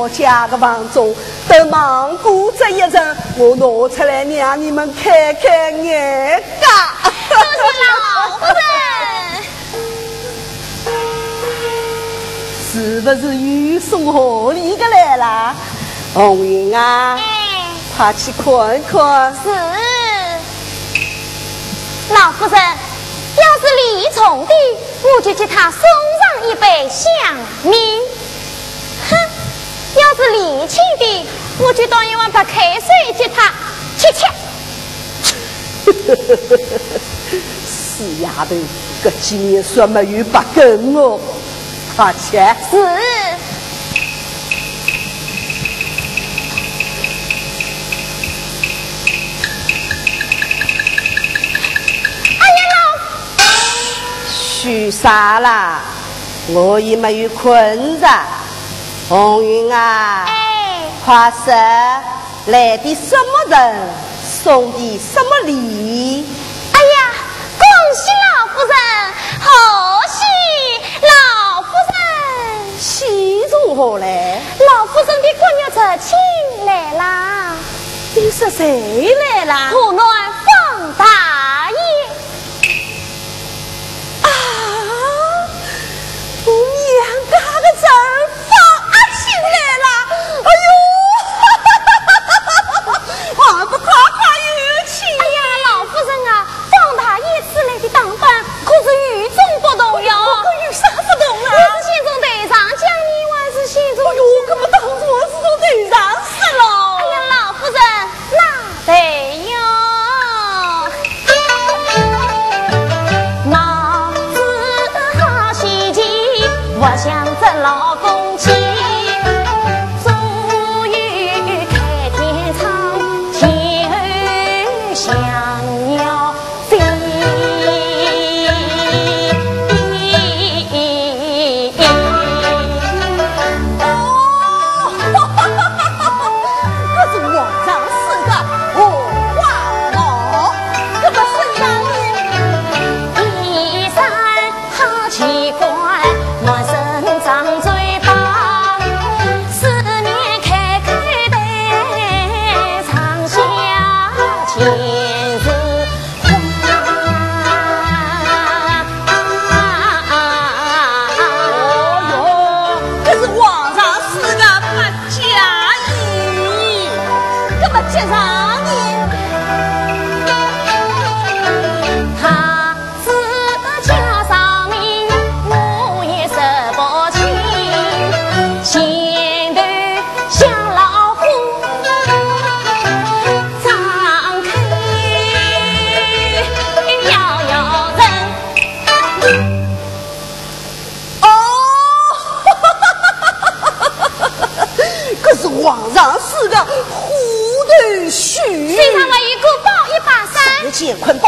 那小家的房中，等忙过这一阵，我拿出来让你们开开眼界。多谢老夫人。是不是又送贺礼的来了？红云啊，快去看看。是。老夫人，要是李从的，我就给他送上一杯香茗。要是离亲的，我就当一碗白开水接他吃吃。死丫头，这几年说没有不跟哦，快吃。是。哎呀老，许啥啦？我也没有困着。红云啊，快说来的什么人，送的什么礼？哎呀，恭喜老夫人，贺喜老夫人！喜从何来？老夫人的闺女侄亲来啦！你说谁来啦？河南方大爷。啊，我娘家的侄儿。我不气。哎呀，老夫人啊，方大爷此来的打扮可是与众不同哟。有不同啊？我是中队长，你还是中。我可不当中队长。哎呀，老夫人，哪？老子好心情，想。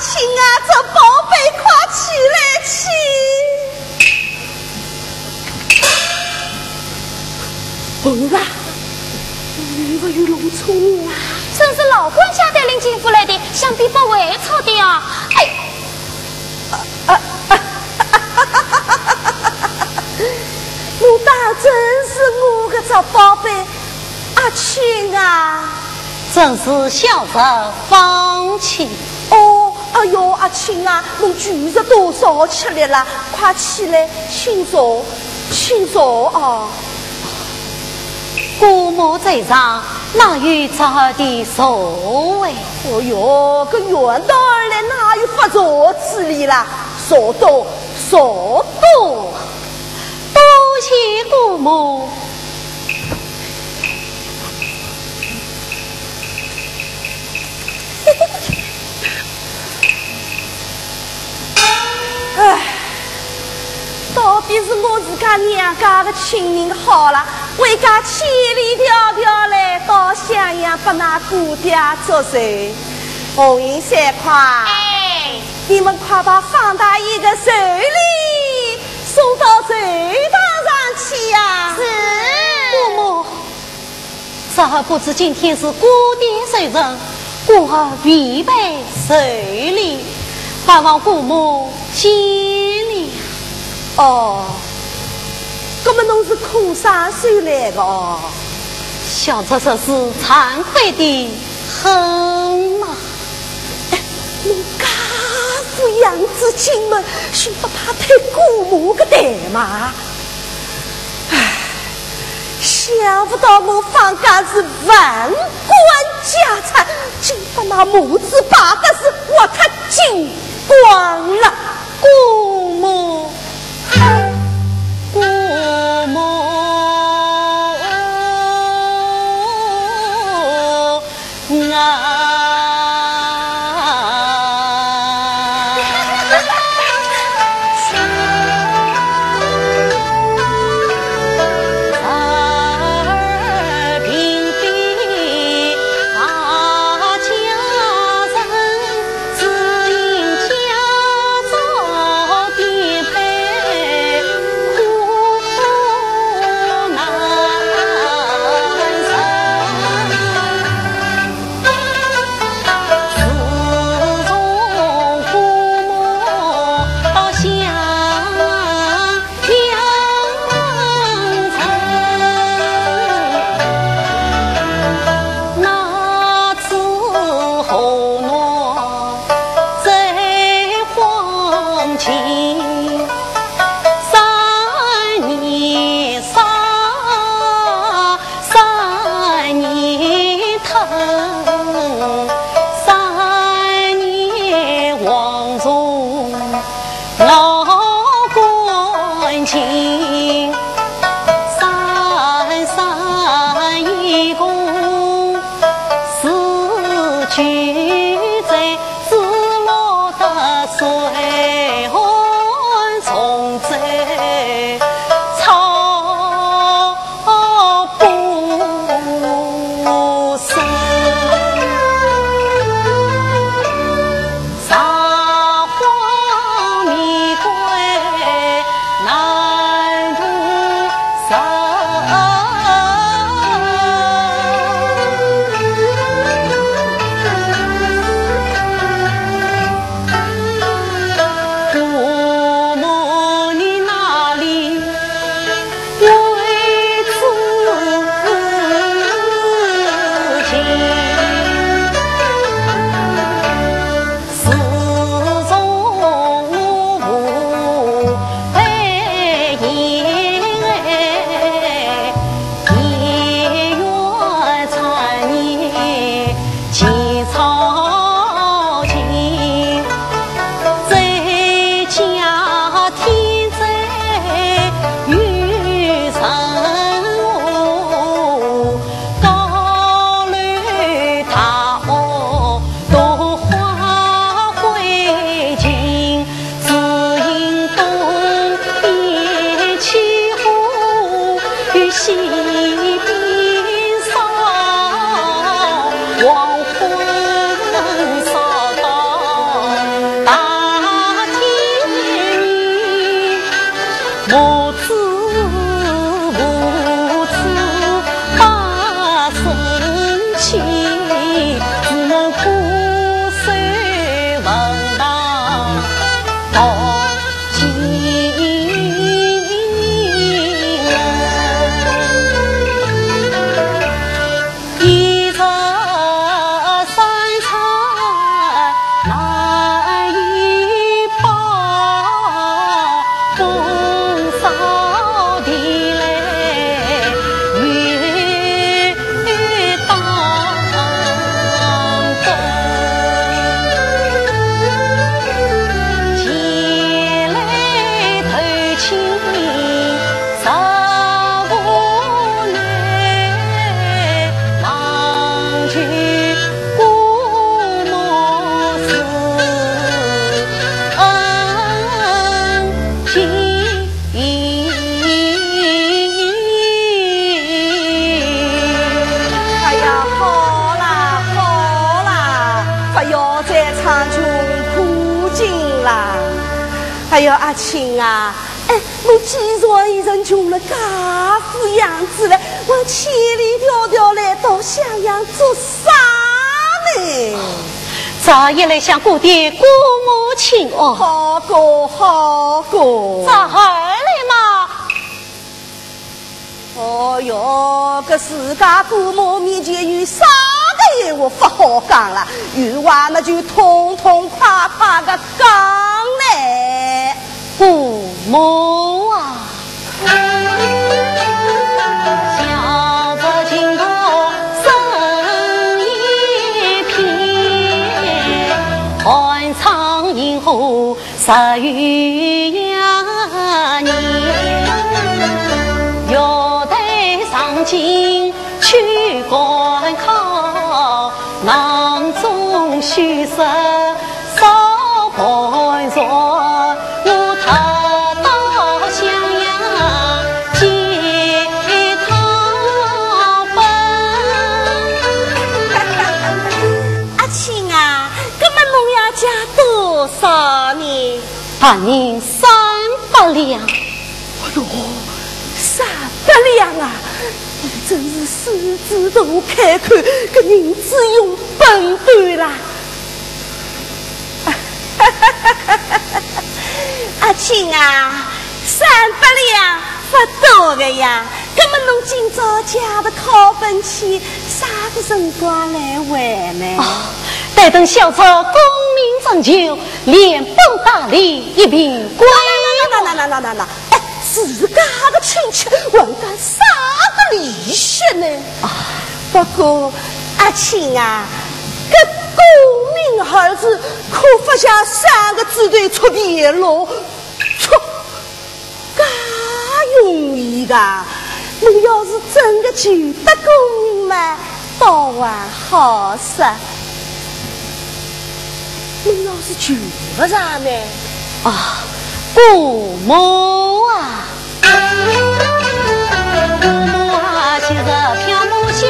亲啊，这宝贝快起来起！儿啊，你不有弄错啊？真是老官家带领进府来的，想必不会错的啊！哎，我当真是我个这宝贝。阿青啊，真是小人放弃。哦，哎呦，阿青啊，侬举着多少吃力了？快起来，请坐，请坐啊！姑母在上，哪有这的座位？哦哟，个远道而来，哪有发坐之理啦？坐多，坐多，多谢姑母。唉，到底是我自家娘家的亲人好了，为家千里迢迢来到襄阳，把那姑爹做寿？红云三块，哎，你们快把方大爷的寿礼送到寿堂上去呀！是，姑母，这还不知今天是姑爹寿辰。我儿必备寿礼，盼望姑母见谅。哦，那么侬是空山水来的哦？小侄这是惭愧的很嘛！侬家父养子进门，寻不怕推姑母个代嘛？唉，想不到我方家是万贯家产。竟把那母子八个是活他精光了，姑母，姑母做啥呢？咱也来向姑爹姑母请安。好过好过。咋还来嘛？哦哟，这自家姑母面前有啥个闲话不好讲了？有话那就痛痛快快的讲来。姑母十余年，要得上京去观考，囊中虚实半年三百两，哎呦，三百两啊！你真是狮子大开口，这银子用笨断啦！阿青啊，三百两不多的呀，那么侬今朝借的考本钱，啥个辰光来还呢？待等小草功名成就，连本带利一并归。那那那那那那哎，自家的亲戚还敢啥个利息呢？啊，不过阿青啊，这功名儿子可不像三个字队出边路，出，噶容易噶。你要是真的求得功名嘛，倒还好说。你要是娶不上呢？啊，姑母啊，姑母啊，昔日漂母小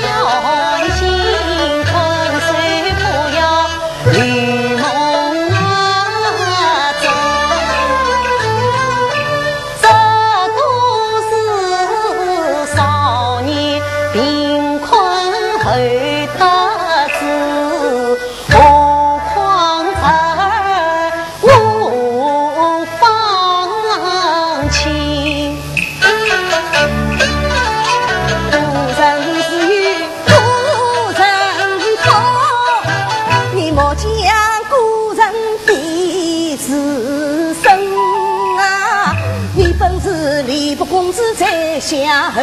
相候，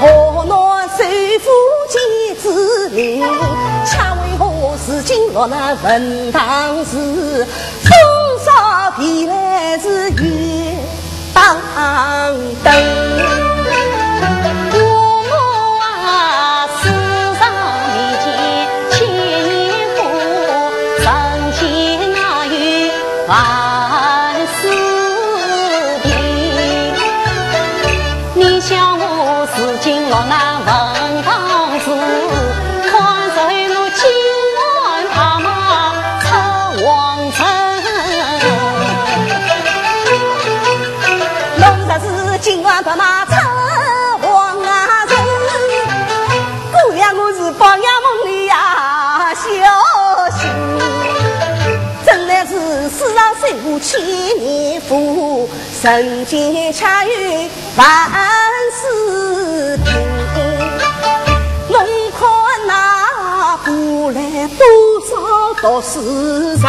何奈受夫妻之命？恰为何如今落那文堂时，风骚皮来是月当灯。人间恰有万事平。侬看那过来多少读书人，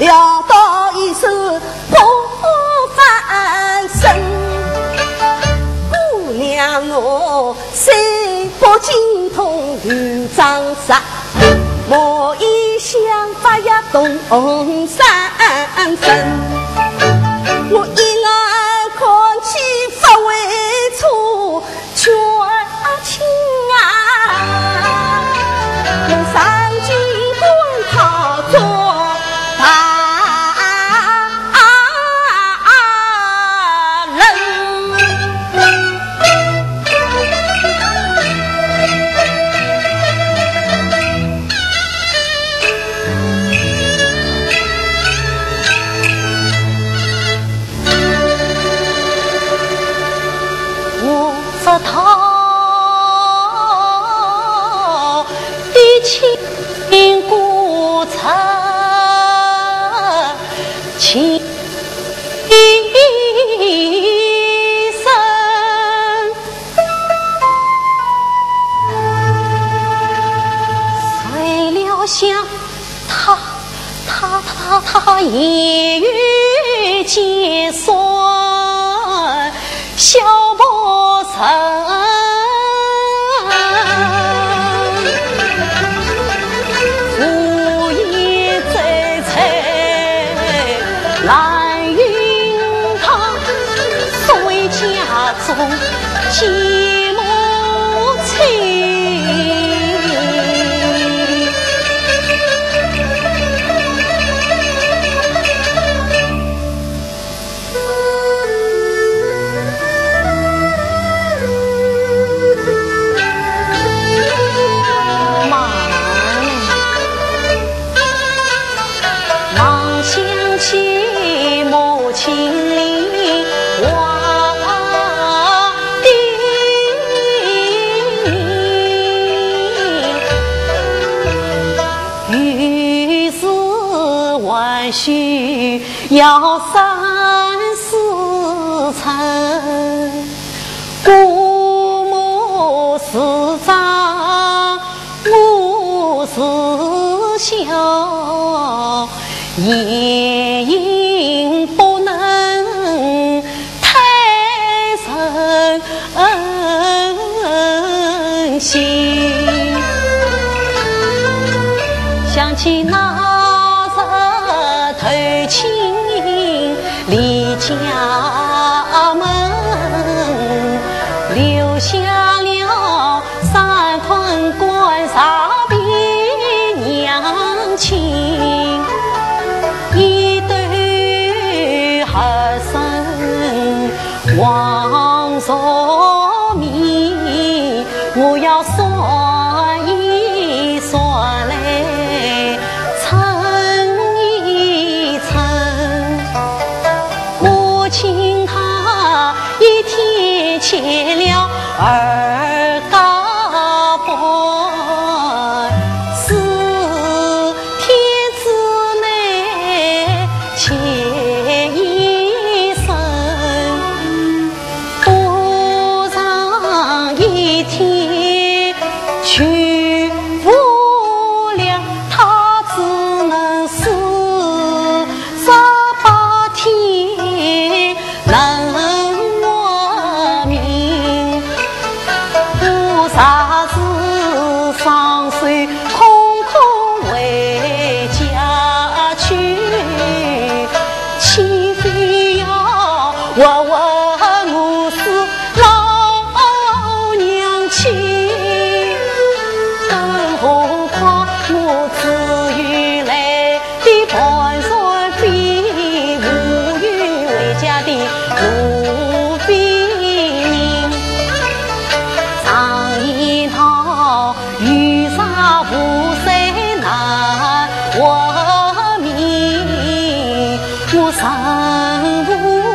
潦倒一生不翻身。姑娘我三百精通六章十。我一想发呀东山村，我一言语结束。要三我怎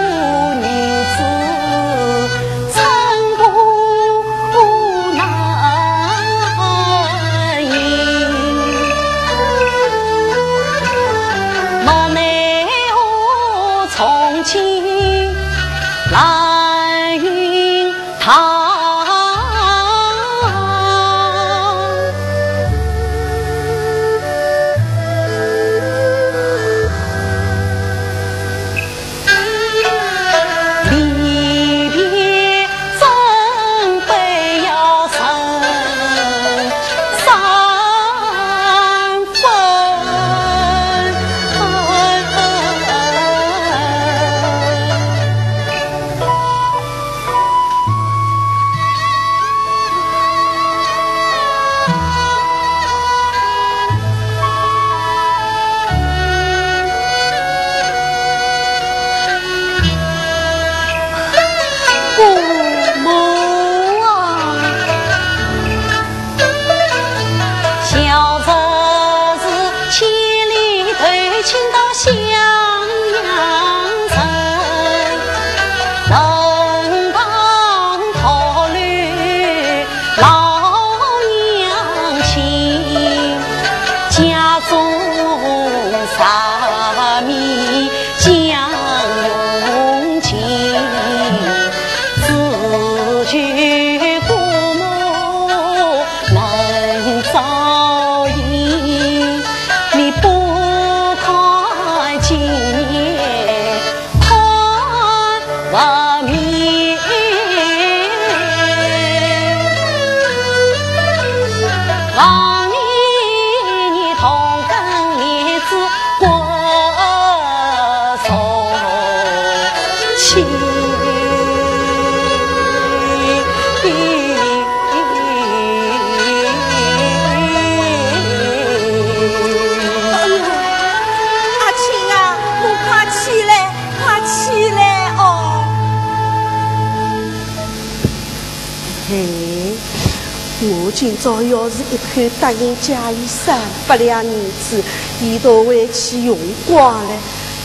一口答应家里三百两银子，一道回去用光了。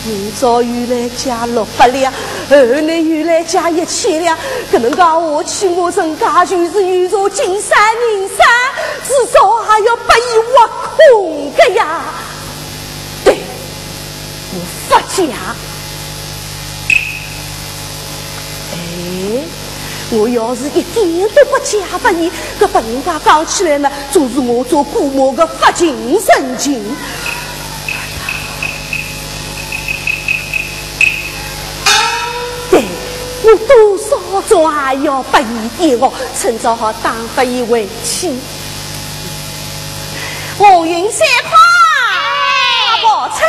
明朝又来借六百两，后日又来借一千两，搿能介下去，我陈家就是有如金山银山，至少还要把伊挖空的呀。对，我发家。哎。我要是一点都不嫁给你，搿把人家讲起来呢，就是我做姑妈的发情神经。对，我多少总还要把伊点哦，趁早好当发一为妻。我云山快，跑出来。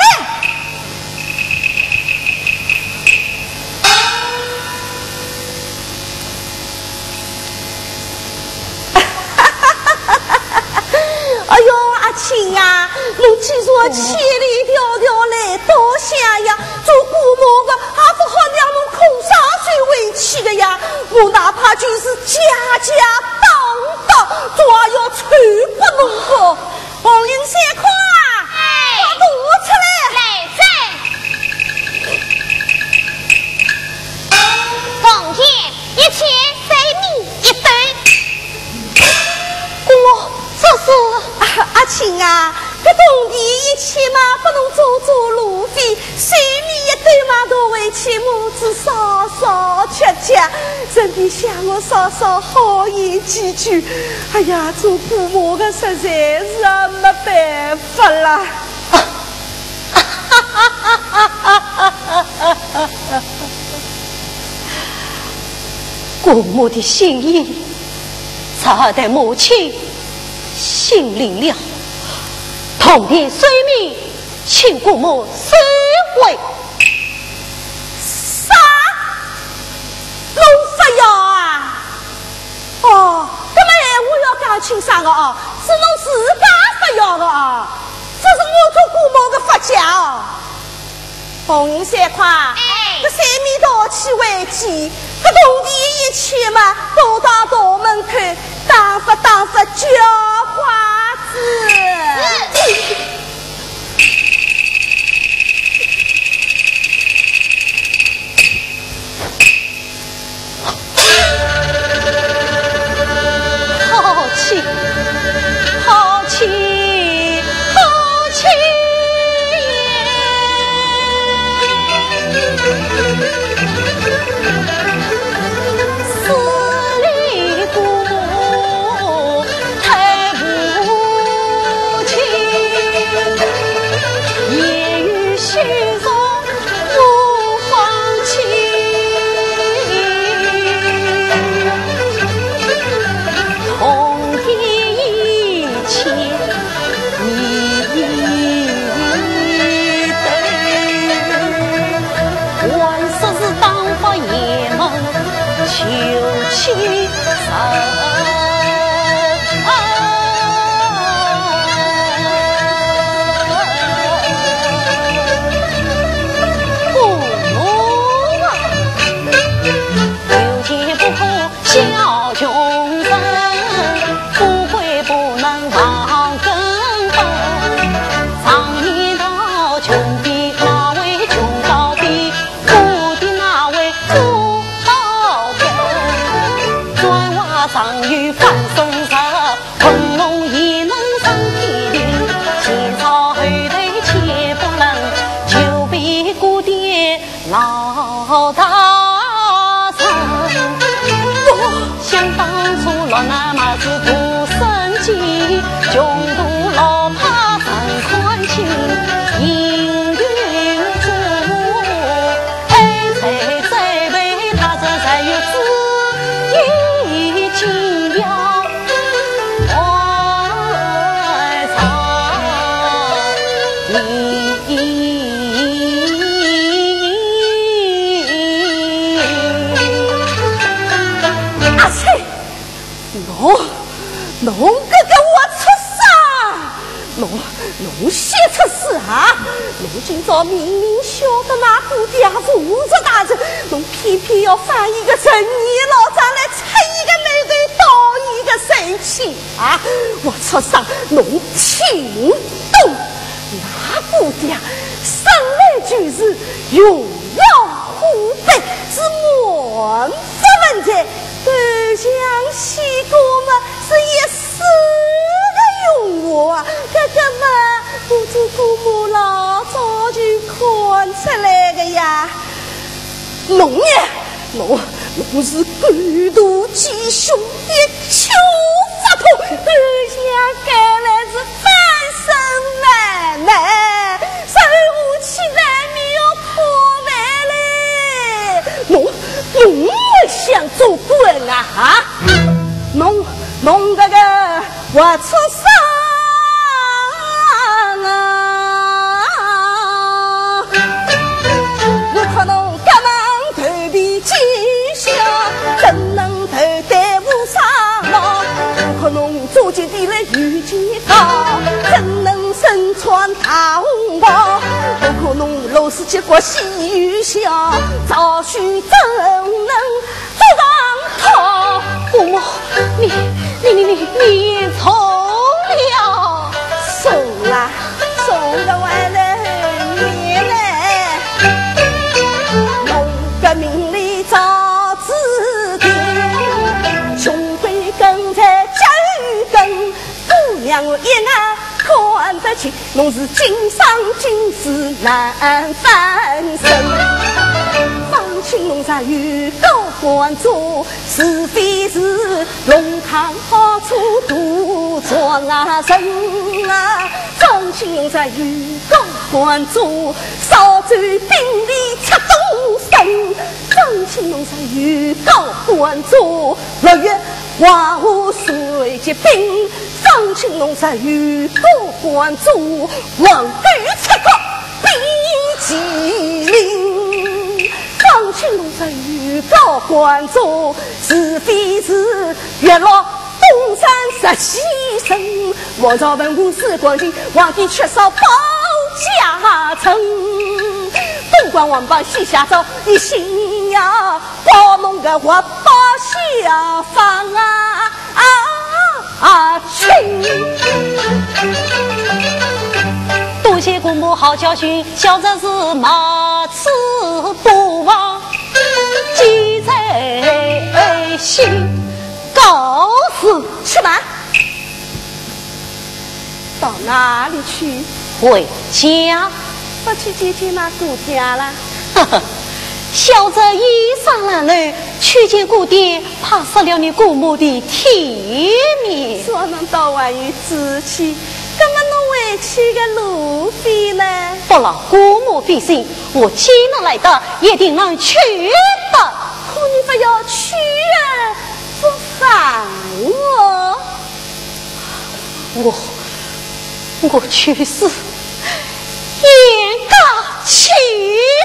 亲啊，侬既说千里迢迢来到襄阳做姑母的，还不好让侬空山水回去的呀？我哪怕就是家家当当，总也要传不侬个。红云山快，快躲出来！来在，奉天一千亲啊，这冬天一切嘛，不能做做路费，水米一堆嘛，都回去母子烧烧吃吃，顺便向我嫂嫂好言几句。哎呀，做姑母的实在是，没办法了。姑母的心意，差得母亲。心领了，同天虽命，请姑母收回。啥？侬发药啊？哦，那么闲话要讲清爽个哦，是侬自家发药的。啊？这是我做姑母的发家哦。红云三块，这三米多起为几？这冬天一切嘛，都到大门口，打发打发叫花 好气。今朝明明晓得那姑爹是武职大臣，侬偏偏要放一个陈年老张来出一个美人倒一个神器啊！我出生，侬听懂？那姑爹生来就是荣耀虎背，是满不问题。不像西侬呀，侬侬是官渡吉凶的秋发婆，不想该来是翻身奶奶，手无起来没有破万嘞。侬侬想做官啊？啊，侬侬这个我出红袍？我看侬老是结果喜雨香，早许怎能？好，姑母，你你你你你错看得清，侬是今生今世难翻身。青龙山有高官做，是非是龙堂好处多庄啊人啊。张青龙山有高官做，少走兵力出东升。张青龙山有高官做，六月华武水结兵。张青龙山有高官做，王队出国兵吉林。张青龙在遇到关。中，是非是月落东山十七生。王朝文武四关。进，皇帝缺少保家臣。东关。王八西下走，一心呀保弄个活宝下方啊啊亲！多谢姑母好教训，小侄是马此不忘，记在心。告辞，去吧。到哪里去？回家。不去见见那姑家了？呵呵，小侄衣裳褴褛，去见姑爹，怕失了你姑母的体面。说能到晚有志气。怎么侬委屈个路费呢？不劳姑母费心，我今日来的，一定能去的。可你不要去啊，不烦我。我我去是严家乞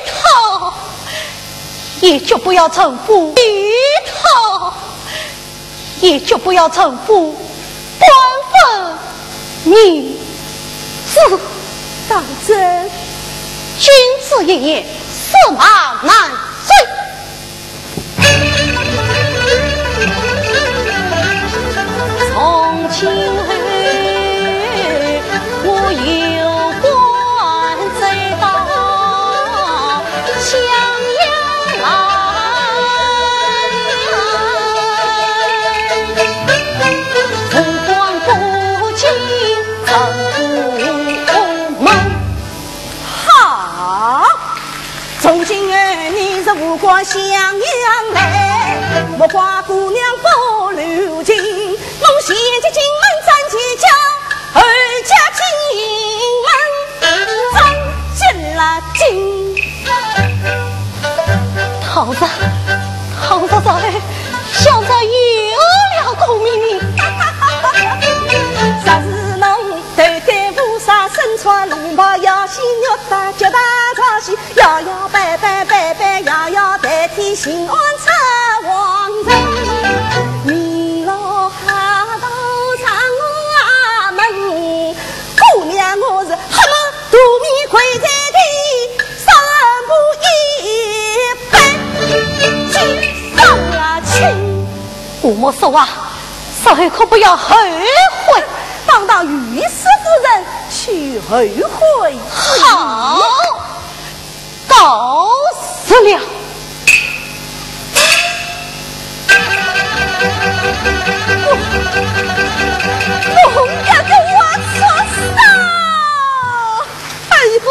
讨，也绝不要重复乞讨，也绝不要臣服官分。你是当真？君子一言，驷马难追。从今。襄将来，莫怪姑娘不留情。侬先进门斩几家，二家进门斩进了金。桃子，桃子在，不要心肉杂，脚踏朝夕，摇摇摆摆，摆摆摇摇，代替新安出王城。你若吓到咱阿门，姑娘我是黑毛大面在地，三步一拜敬亲。姑母说话，少后可不要后悔，当当御史夫人。去后悔。好，告辞了。不要给我说啥，哎呦！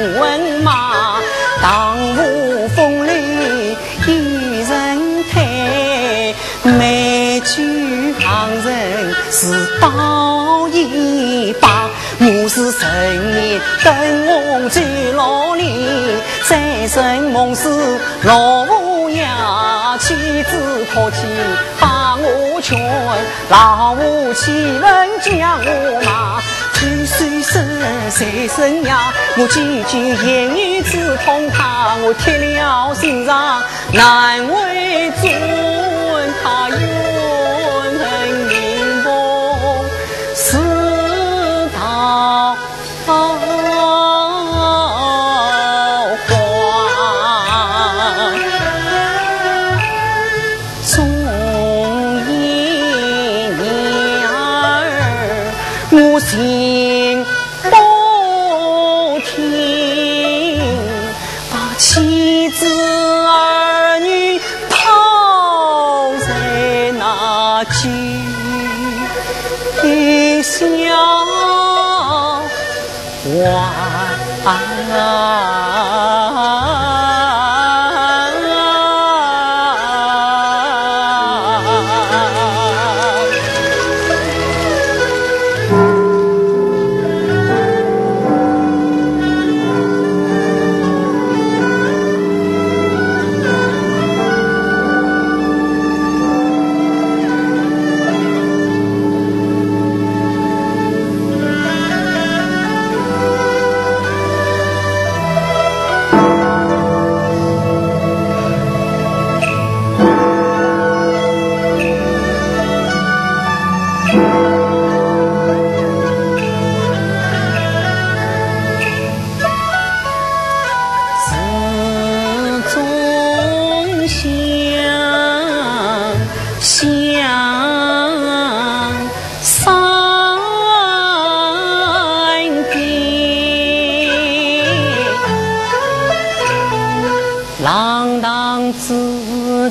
把灵魂马，当无风里一人抬，每句旁人是道一把。我是神年灯红最老里，三生梦死老母娘，妻子哭泣把我劝，老母岂能将我骂？岁岁生三生呀，我句句言语刺痛他，我铁了心肠难为主，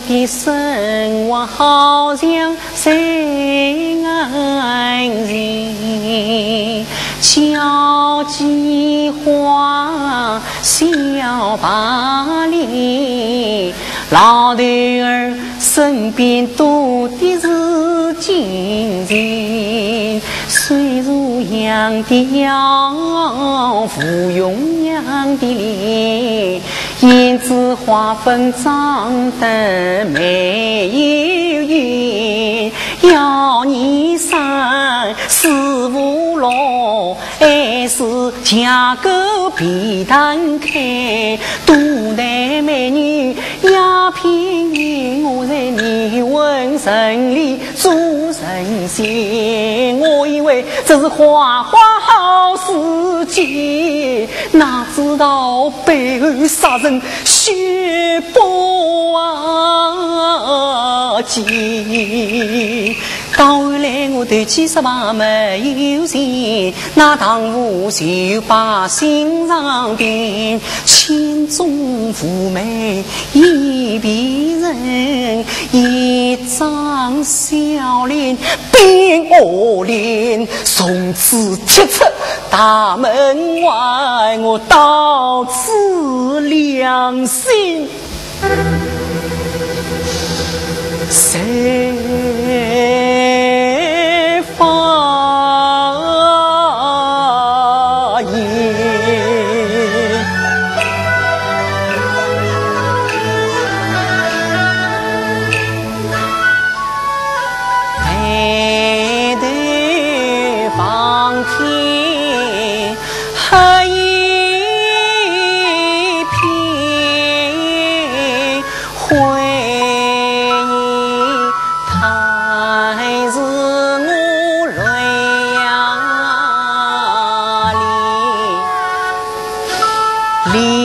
的生活好像谁爱人，小鸡花笑把脸，老头儿身边多的是金钱，虽如羊的腰，芙蓉样的脸。子花粉长得没有缘，要你生是无路，还是嫁个皮蛋开？多男美女鸦片叶，我在你问城里做神仙，我以为这是花花好时机，哪知道背后杀人血波急。到后来我对几十万没有钱，那堂屋就把心上病，千种妩媚一别人，一张笑脸变恶脸，从此贴出大门外，我到此良心。谁 me.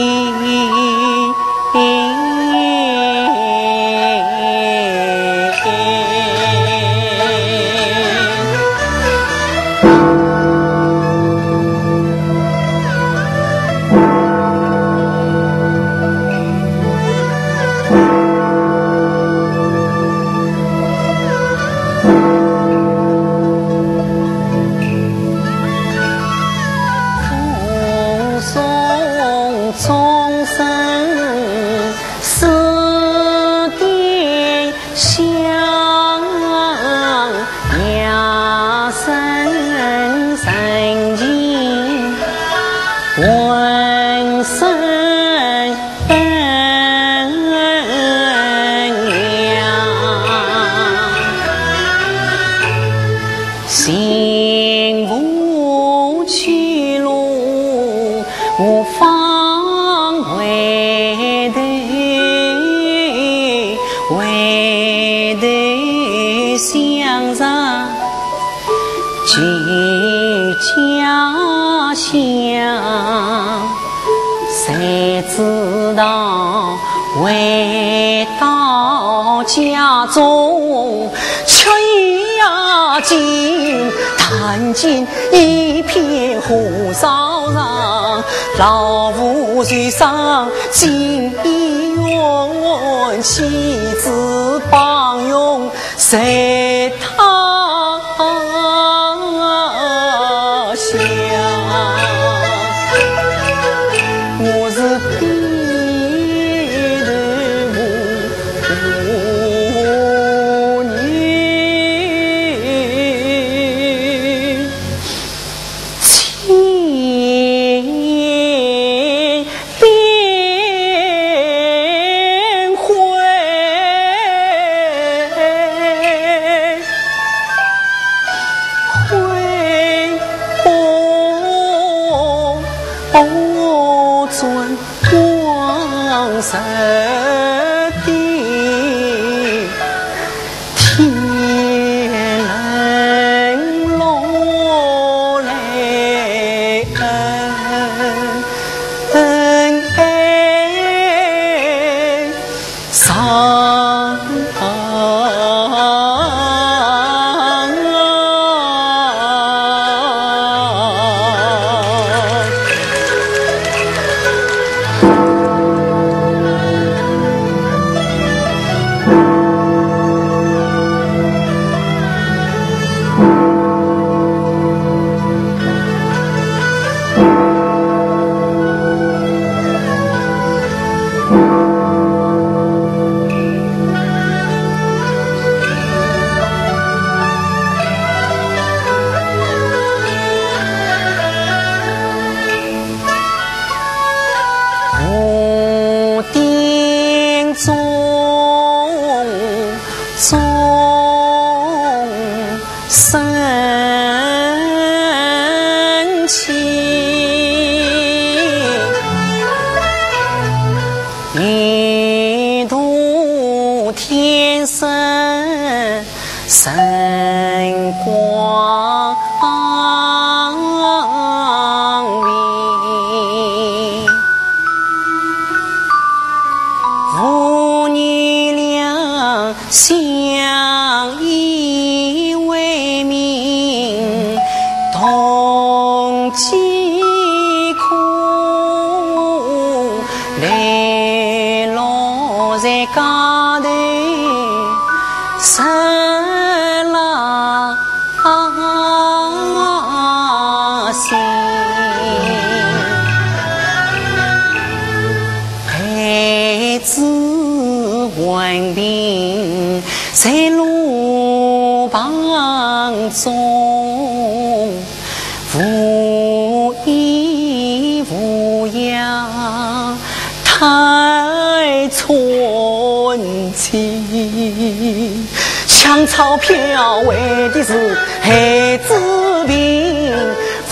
的是孩子病，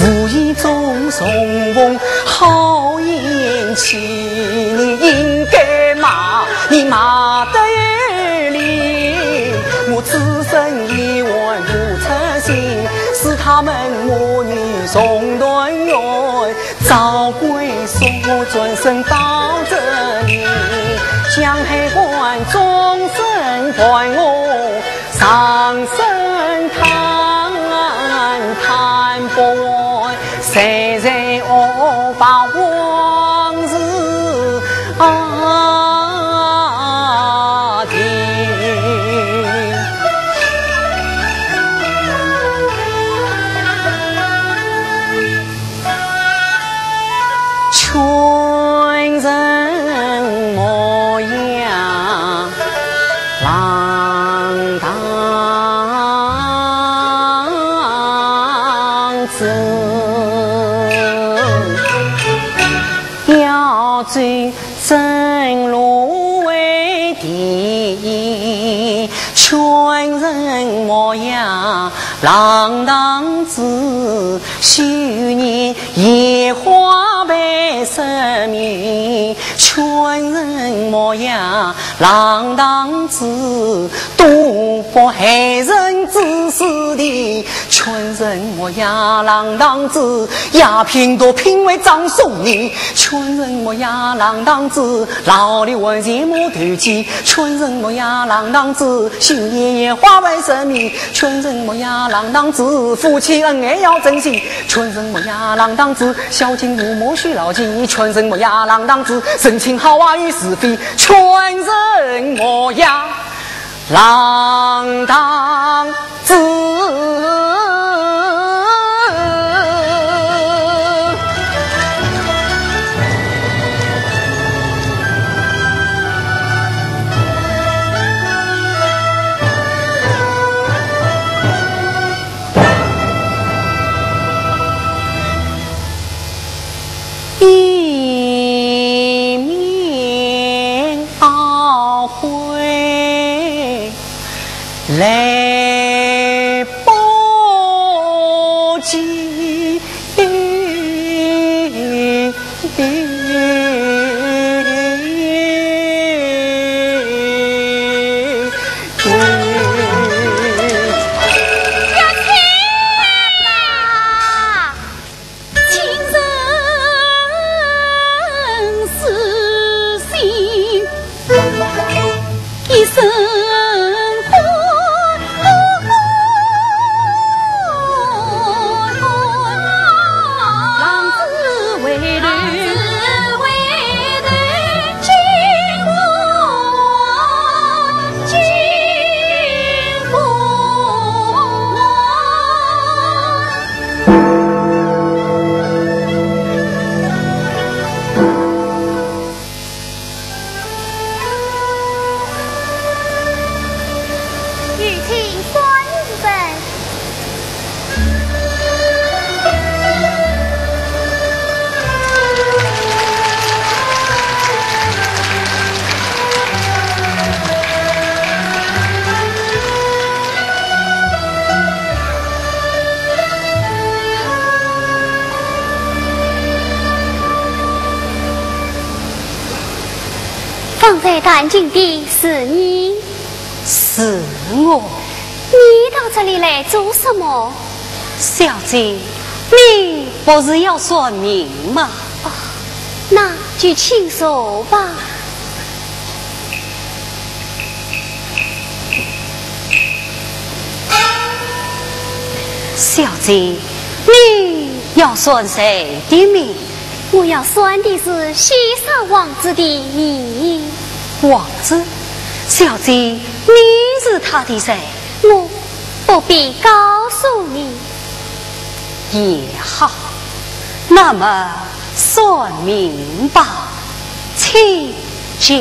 无意中重逢好姻亲，浪荡子，去年野花被生命，全人模样，浪荡子，多不害人之事的，全人模样，浪荡子，鸦片多品为张松人，全人模样，浪荡子，老李文钱莫投机，全人模样，浪荡子，新爷爷花为生命，全人模样，浪荡子，夫妻恩爱要珍惜，全人模样，浪荡子，孝敬父母需牢记，全人模样，浪荡子，人情好话与是非，全人模样，浪荡子。在淡井的是你，是我，你到这里来做什么？小姐，你不是要说明吗？哦那就请说吧。小姐，你要算谁的命？我要算的是西沙王子的命，王子，小姐，你是他的谁？我不必告诉你。也好，那么算明吧，请讲。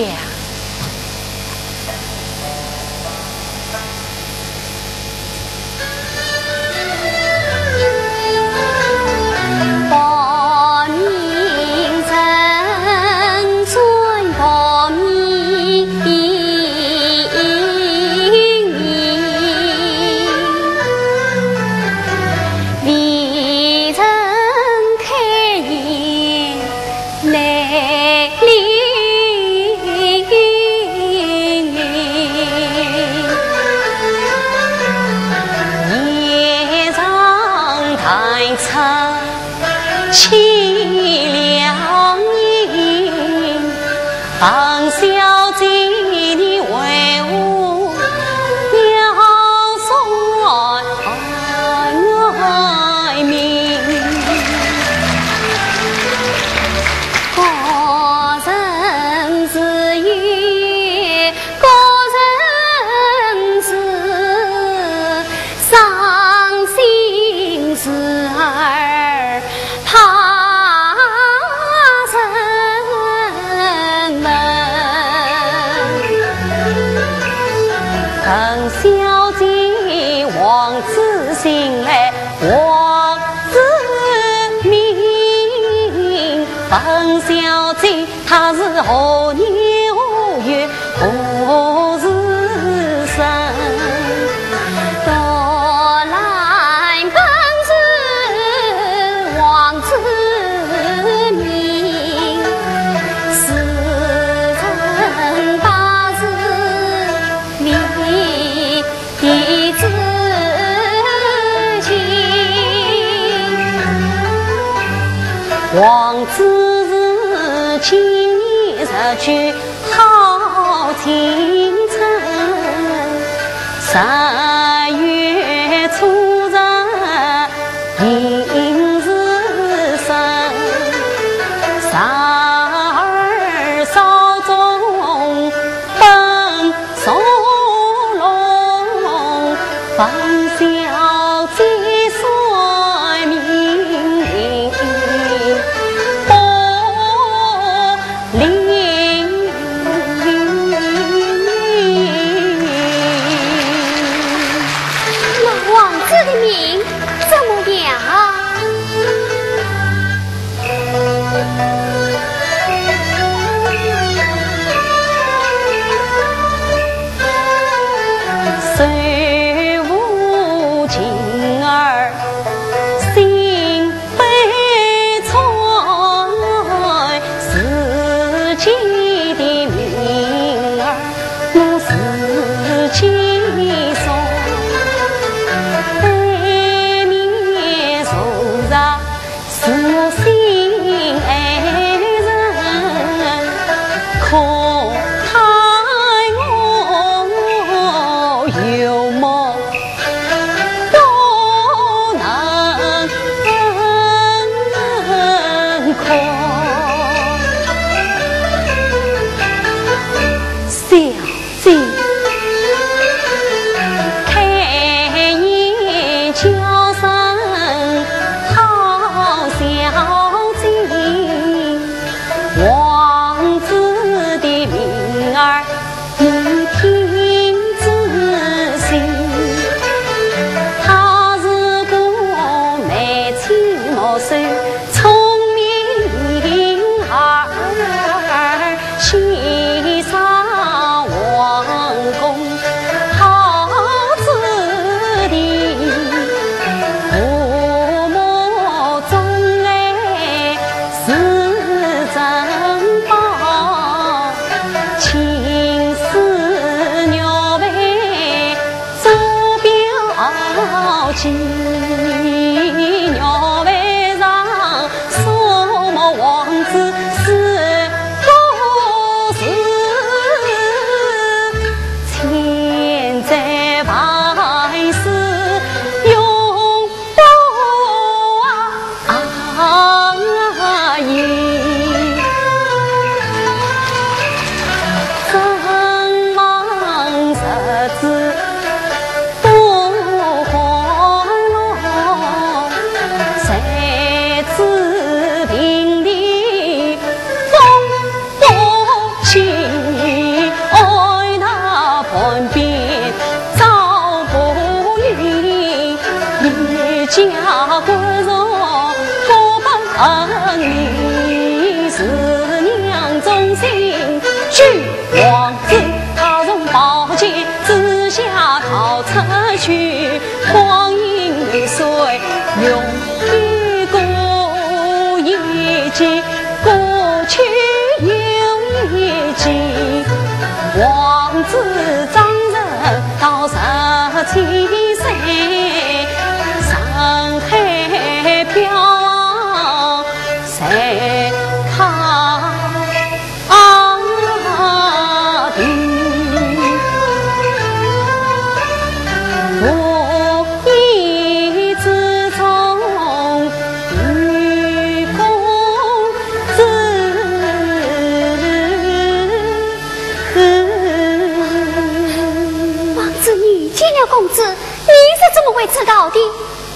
到底。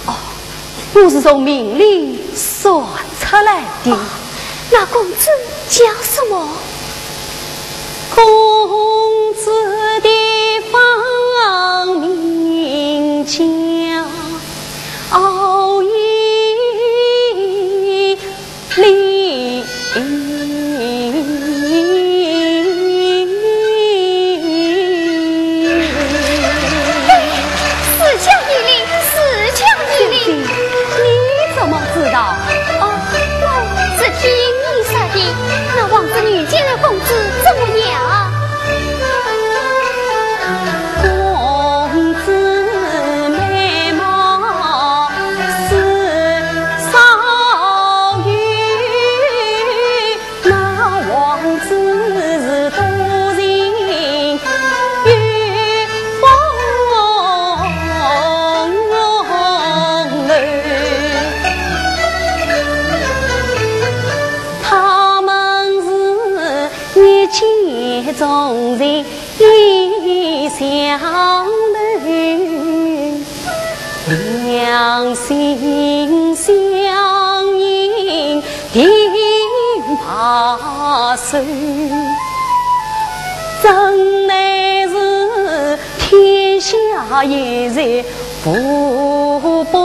哦我是从命里说出来的。那公心相印，定怕手。真乃是天下一人福不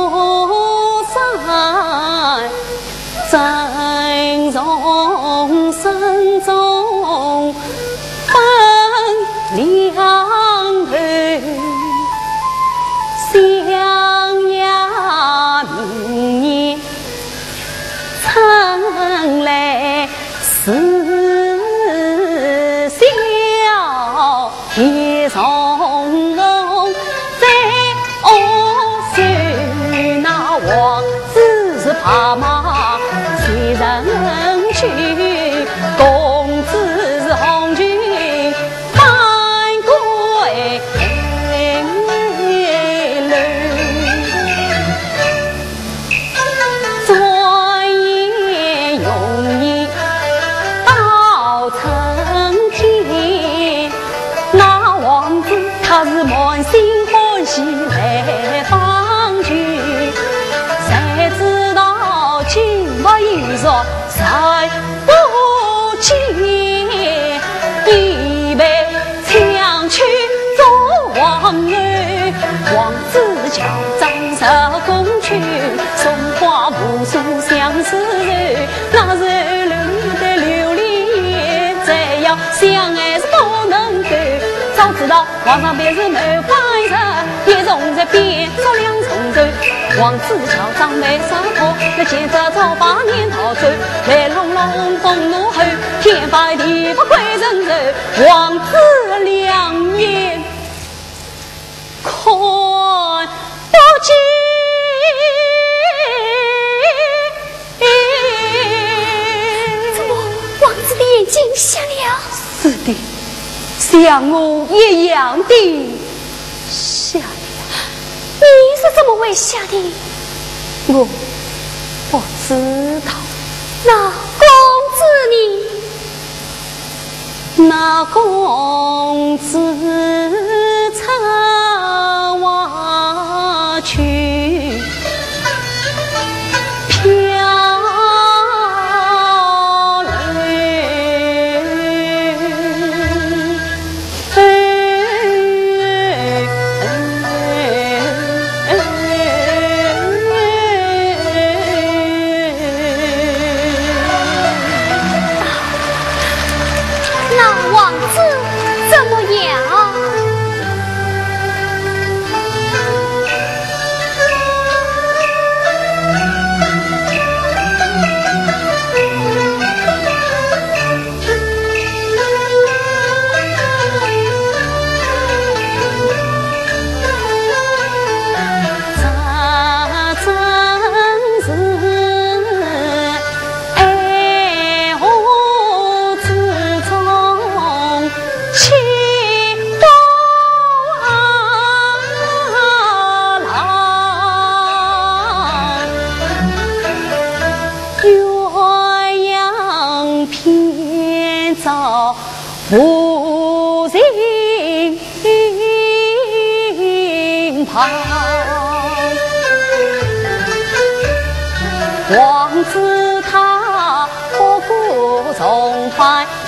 阿妈去，人去。相思柔，那是流的流连，只要相爱是不能够。早知道皇上便是谋反人，一重在边，做两重奏。王子乔装没洒脱，那见着早把年逃走。来隆隆风怒吼，天翻地覆鬼神愁。王子两眼看不见。是的。像我一样的瞎了，你是怎么会下的？我不知道。那公子呢？那公子重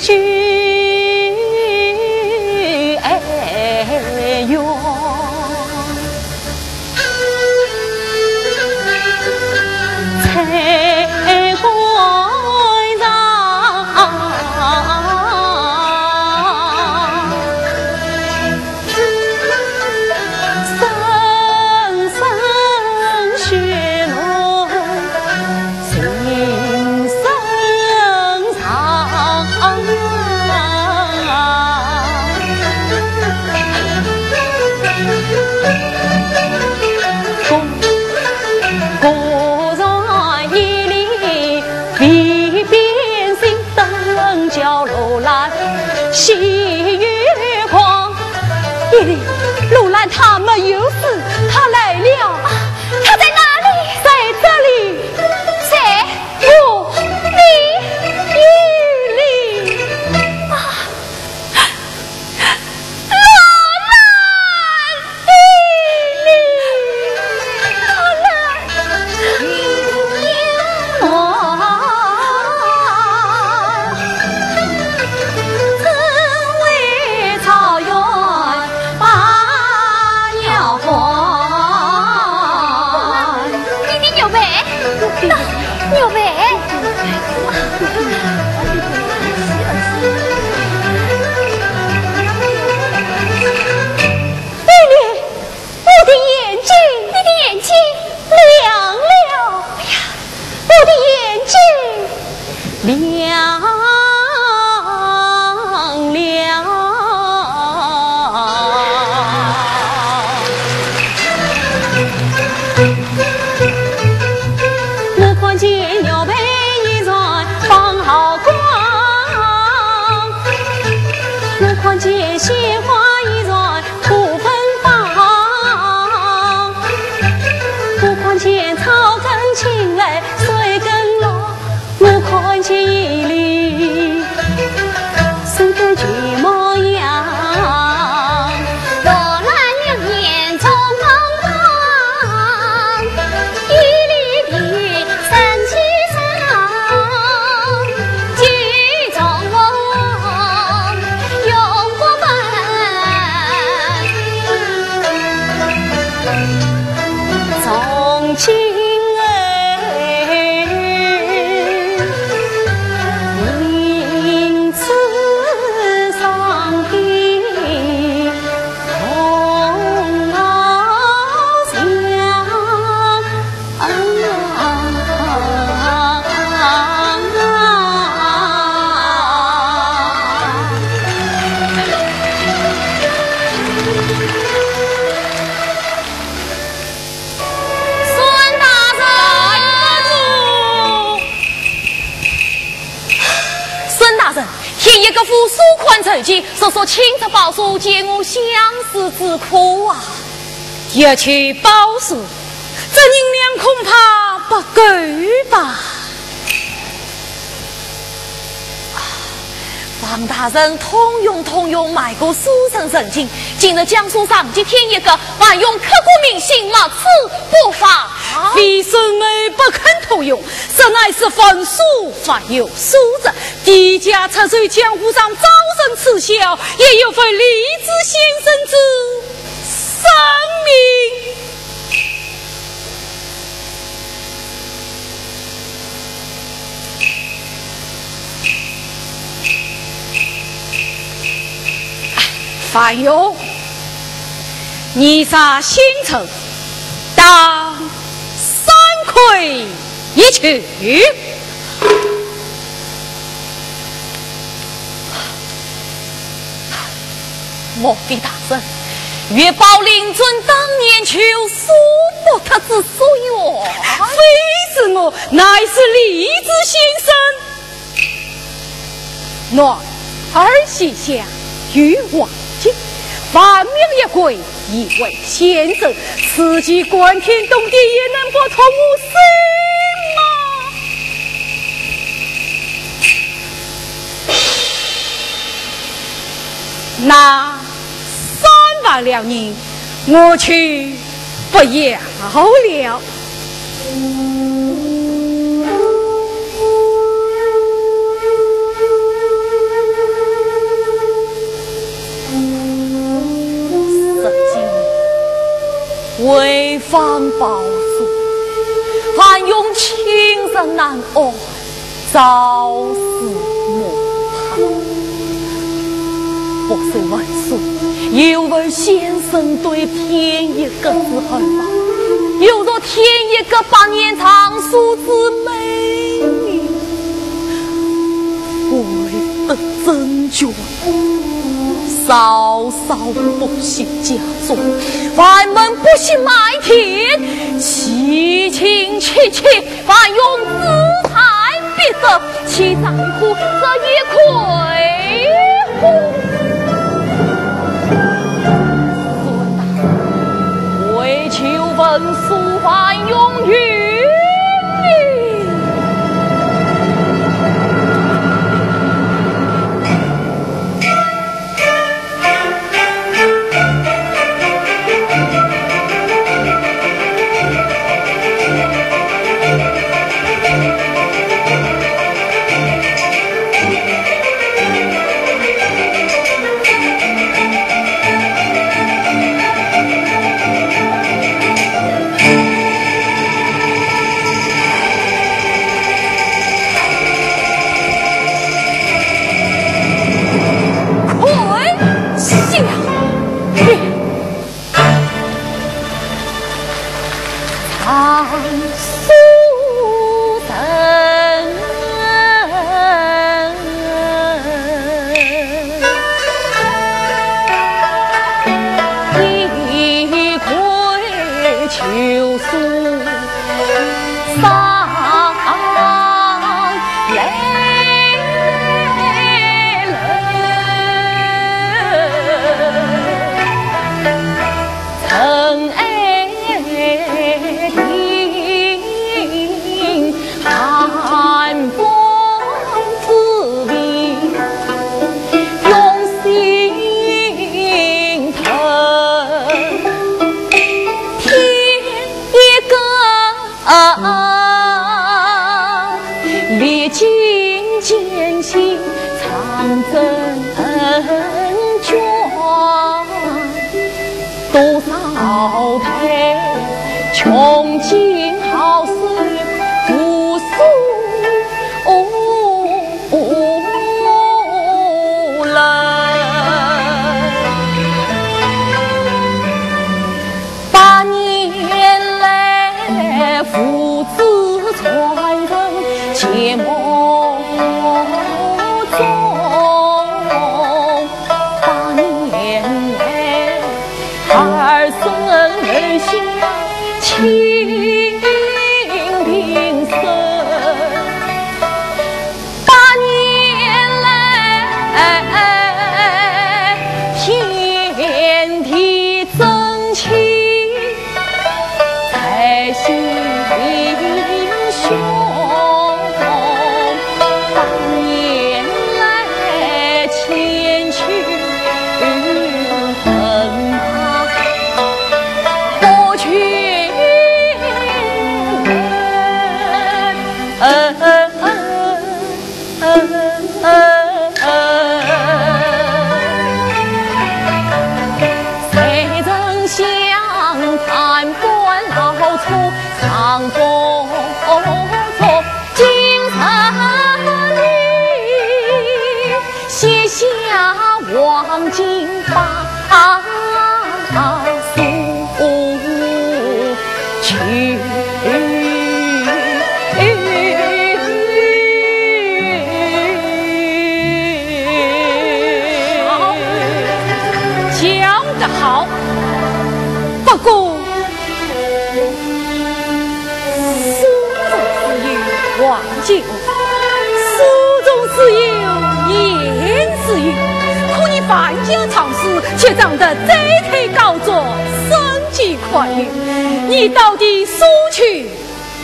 去。成疾，叔叔亲自报数，解我相思之苦啊！要去报数，这银两恐怕不够吧？王大人通用通用，买过书生神经，今日江苏上级添一个，还用刻骨铭心，冒此不法。为什么不肯通用？实乃是焚书发有素质，低价出售江湖上招人耻笑，也有份李子先生之生命。范勇，你杀新仇，当三魁一去。莫非大人，月宝令尊当年求苏伯特之所愿？非是我，乃是李子先生。暖儿西厢，欲望。万命一跪，一位先生，此际关天动地，也能不脱我心吗？那三万两银，我去不要了。为方报数，凡用情人难熬，朝思暮盼。不是问数，又问先生对天一个之恨吗？又若天一个百年长寿之美名，为得真绝。稍稍不惜家中，万门不惜埋天，七情七切，凡用姿态必得，岂在乎这一亏乎？求文书，凡用多少胎，穷尽好生。却长得贼腿高壮，身体快运，你到底输去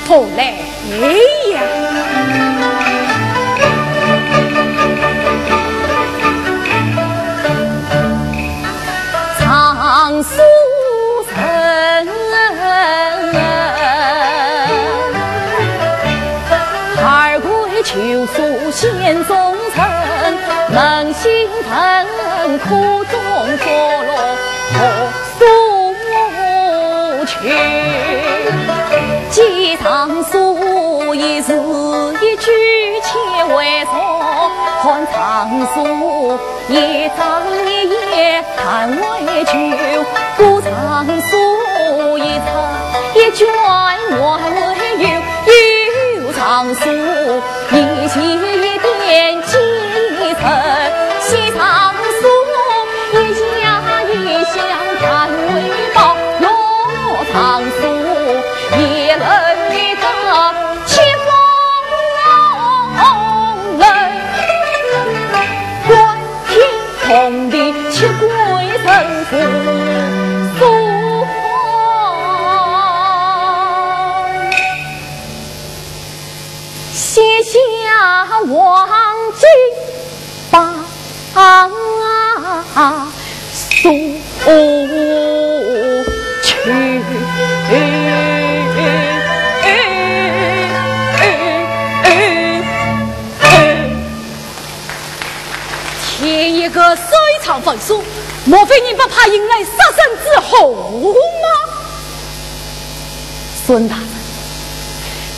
何来是一字一句且为错，看长沙一张一页叹为旧，古长沙一册一卷水长风书，莫非你不怕引来杀身之祸吗？孙大人，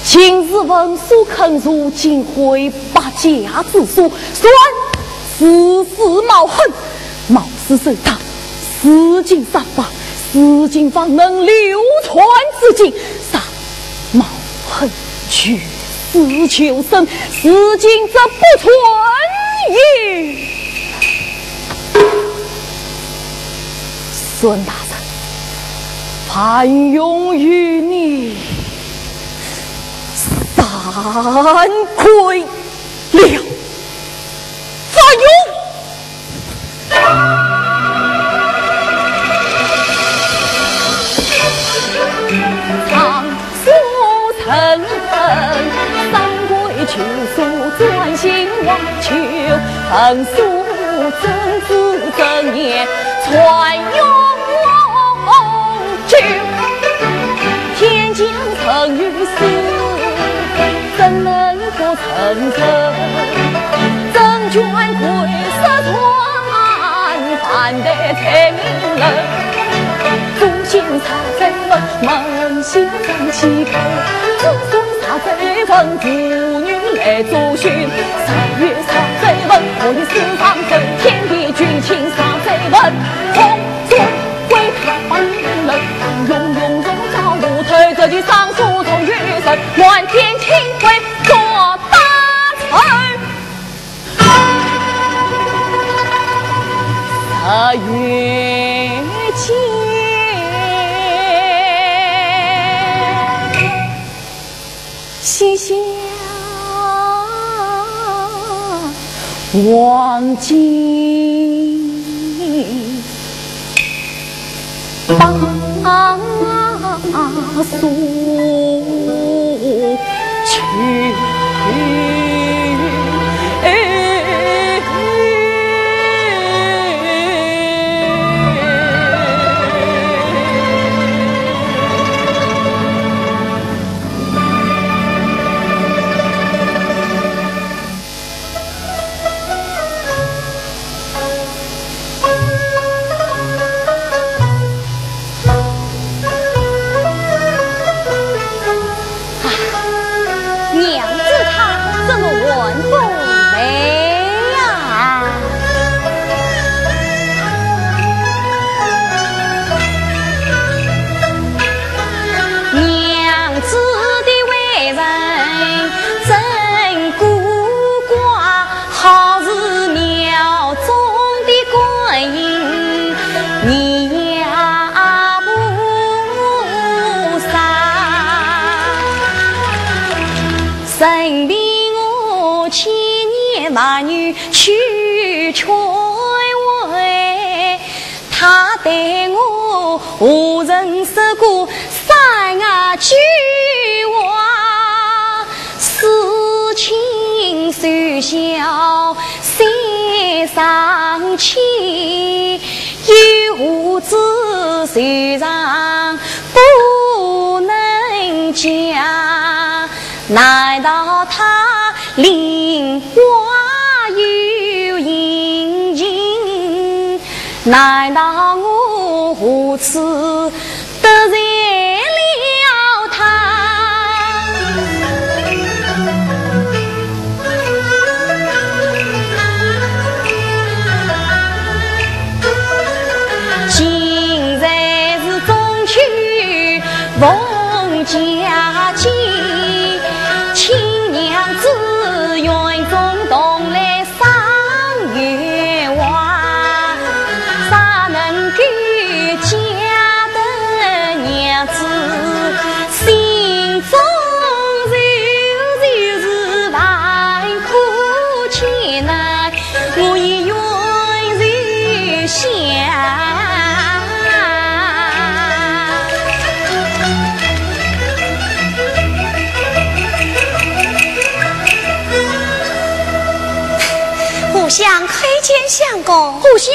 今日文书坑入，竟会把家之书，算丝丝毛痕。冒失受他，死尽杀伐，死尽方能流传至今。杀冒恨去死求生，死尽则不存孙大人，盼永与你三亏了。横竖真子真言传永久，天降成于死，怎能不成真？争权贵色传，犯得才名人。诛心杀贼问，扪心生气悲。诛心杀贼问，妇女来作训。三月杀贼问。我以四方震天地，军情杀贼问，从军为他帮人，勇勇勇照无退，这句上书从余生，满天清辉做大臣。望京把锁去。我曾说过山外居话？思青虽小，心上牵；又何知惆怅不能讲？难道他林花有隐情？难道？不辞公，互相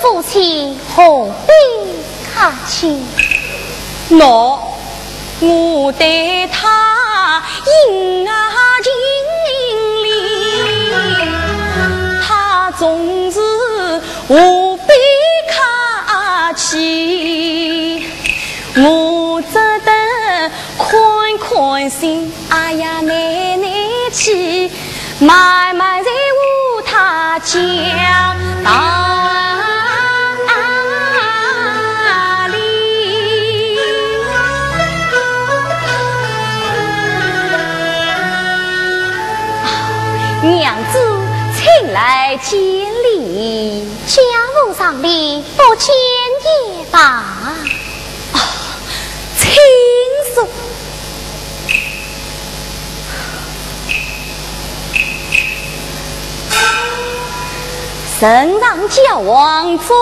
夫妻何必客气？喏，我对他殷啊尽力，他总是无比客气。我只得宽宽心，哎呀奶奶气，慢慢在乎他讲。来见礼，家务上礼，不见也罢。啊，请坐。圣上交往总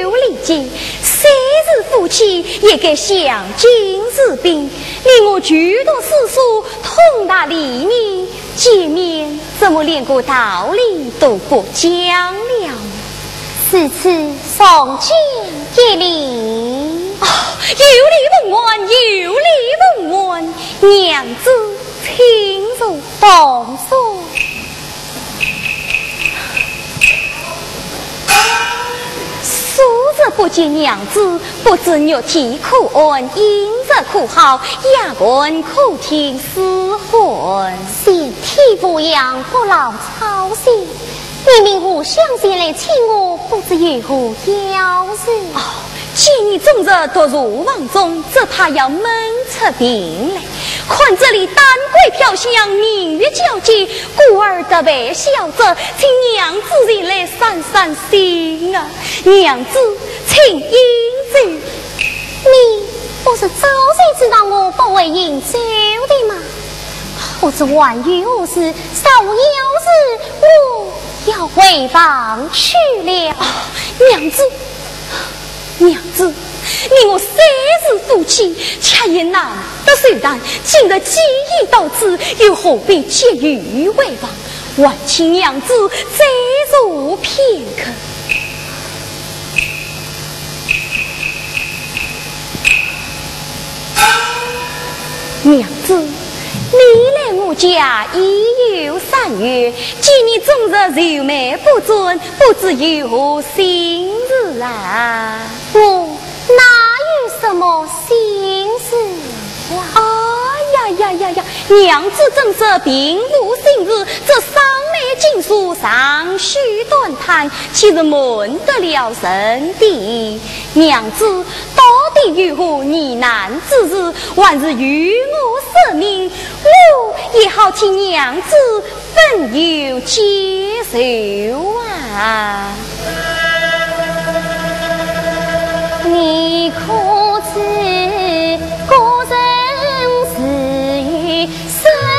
有礼节，三日夫妻也该相敬如宾，令我举多私塾，通达礼面，见面。怎么连个道理都不讲了？此次送君一礼，有礼问完，有礼问完，娘子请入房中。素日不见娘子，不知肉体可安，饮食可好，夜闻可听思魂，身体不养，不劳操心。明明互相前来请我，不知有何要事？哦，见你终日独入房中，只怕要闷出病来。看这里丹桂飘香，明月皎洁，故而得白小着，请娘子前来散散心啊！娘子，请饮酒。你不是早就知道我不会饮酒的吗？我是万一无事，少有事，我要回房去了。娘子，娘子。你我三世夫妻，恰也难得受难，今日既已到此，又何必结余为王？还请娘子再坐片刻。娘子，你来我家已有三月，见你终日愁眉不展，不知有何心事啊？我哪有什么心事啊？呀呀呀呀！娘子正是并无心事，这伤眉锦书尚需短叹，岂是瞒得了人的？娘子到底有何疑难之事，还是与我说明，我也好替娘子分忧解愁啊！你可知觉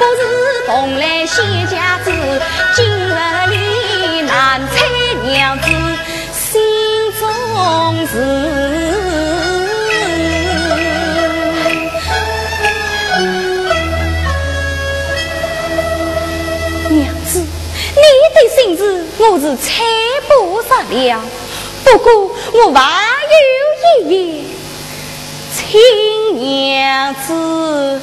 不是蓬莱仙家子，今日里难猜娘子心中事。娘子，你的心思我是猜不着了。不过我还有一言，请娘子。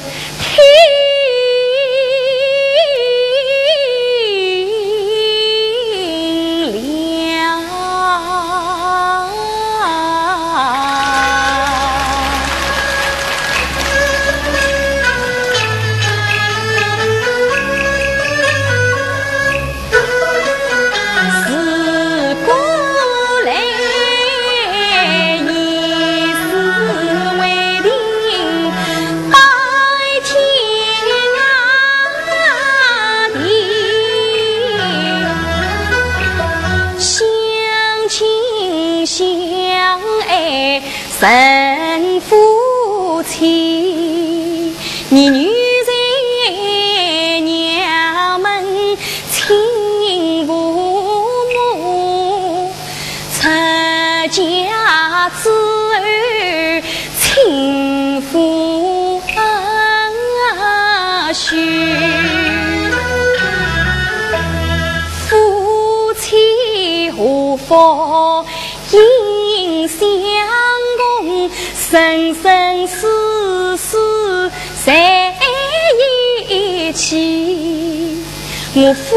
我富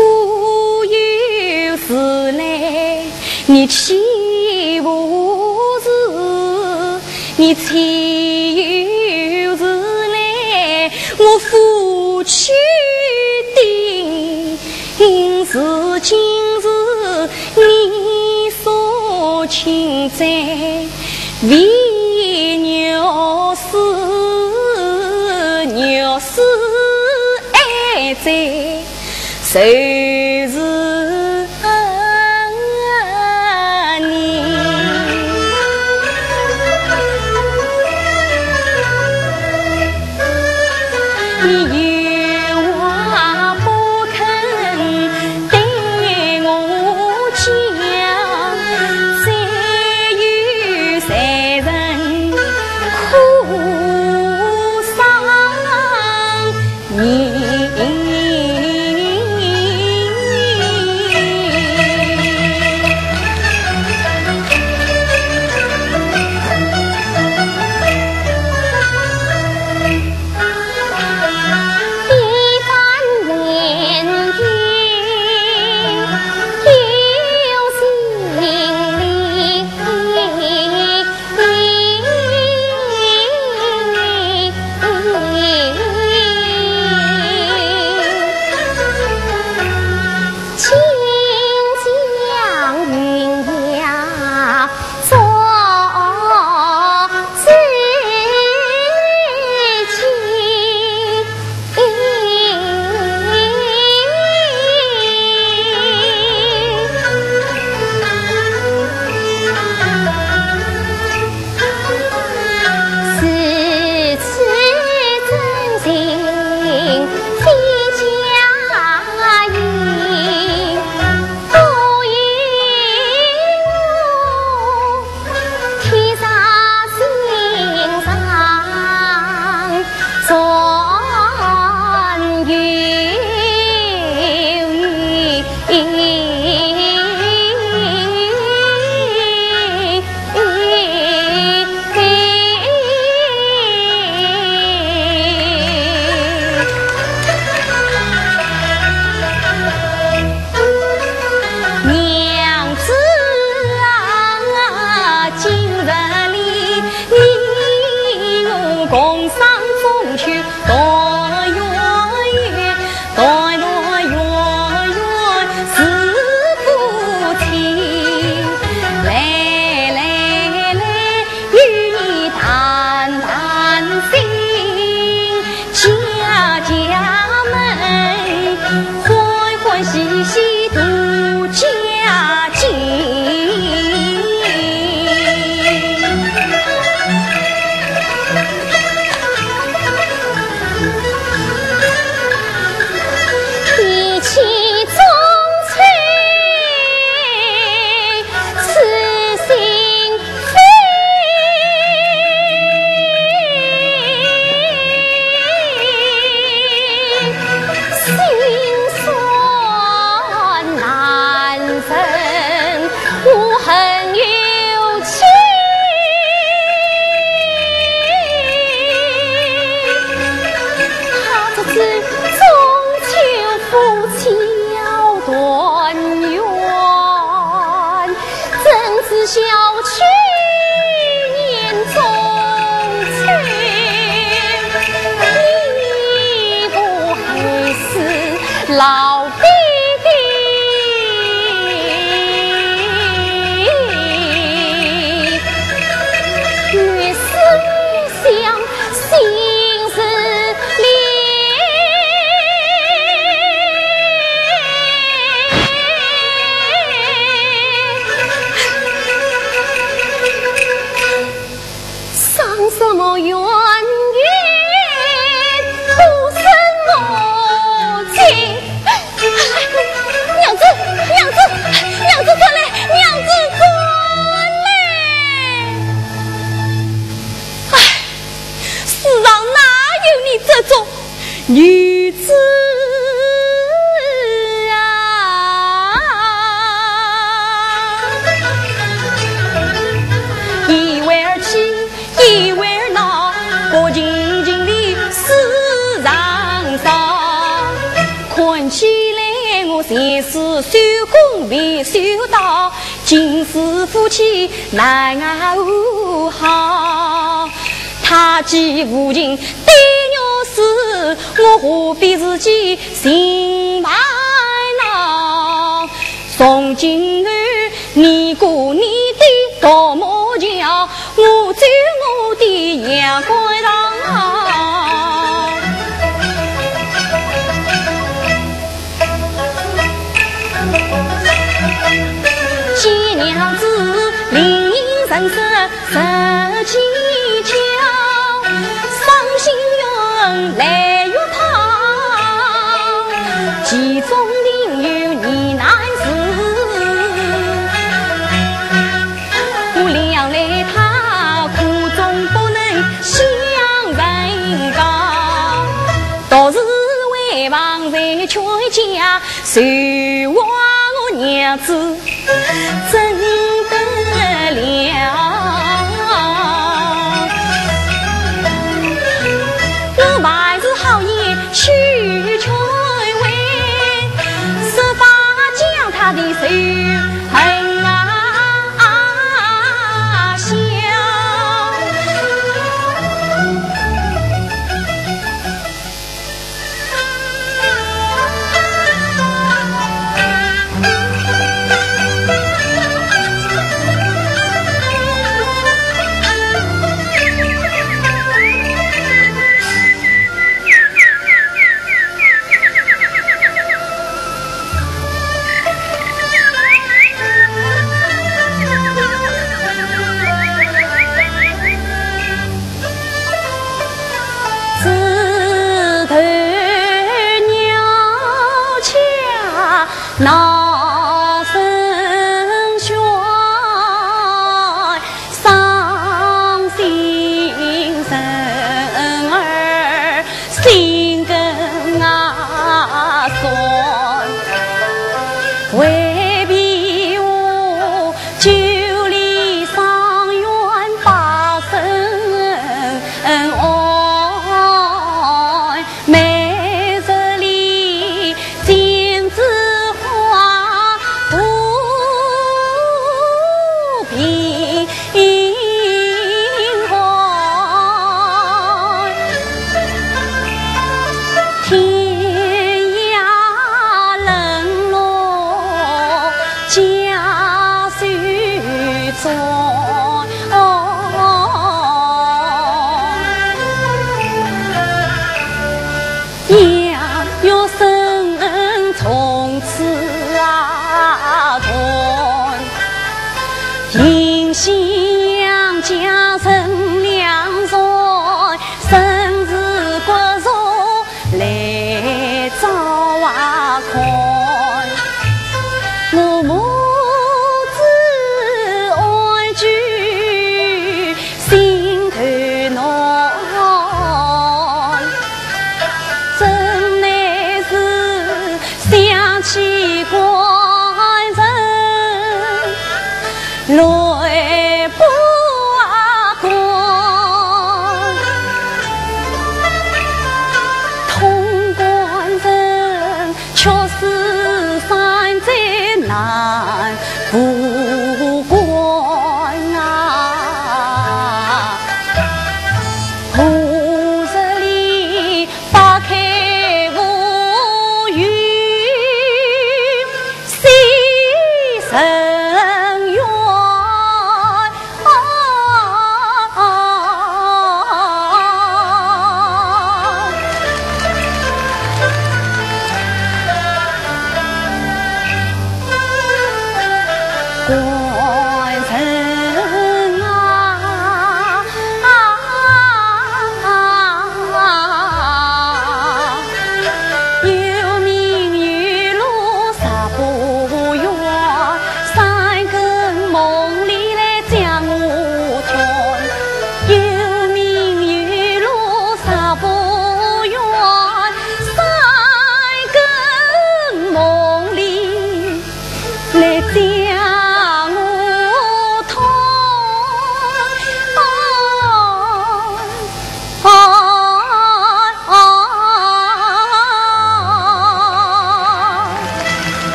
有事来，你岂无事？你岂有事来，我夫妻定是今日你所亲在为。谁是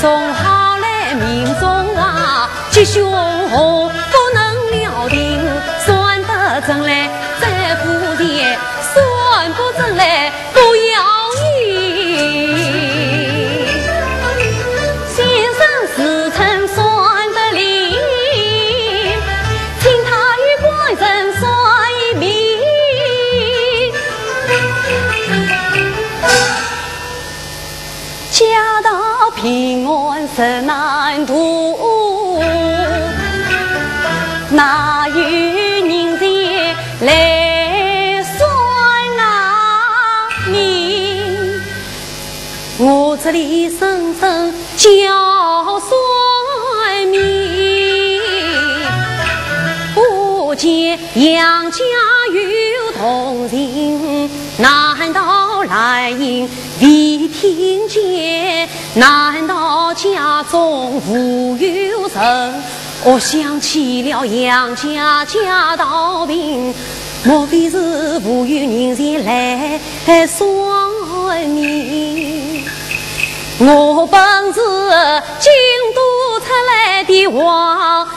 从好来命中啊，吉凶杨家有同情，难道来迎未听见？难道家中无有人？我想起了杨家家道贫，莫非是无有人前来算命？我本是京都出来的王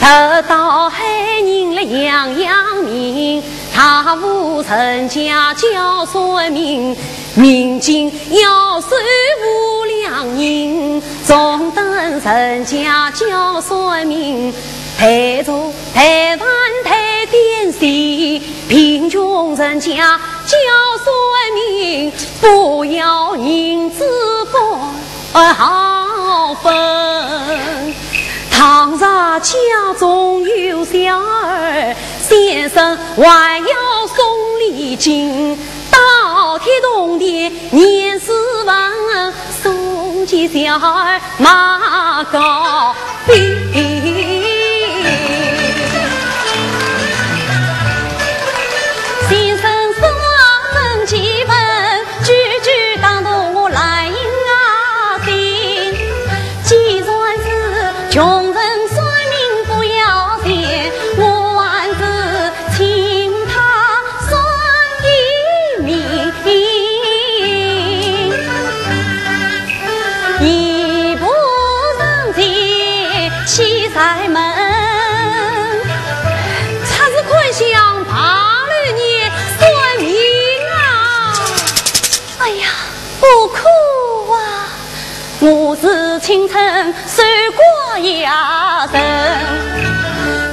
得到海人来养养命，他无成家教算命。明镜要算无良人，中等人家叫算命，太重太晚太点心，贫穷人家叫算命，不要银子不好分。倘若家中有小儿，先生还要送礼金。倒贴铜钿，念四文，送起小儿马高飞。清晨守寡衙人，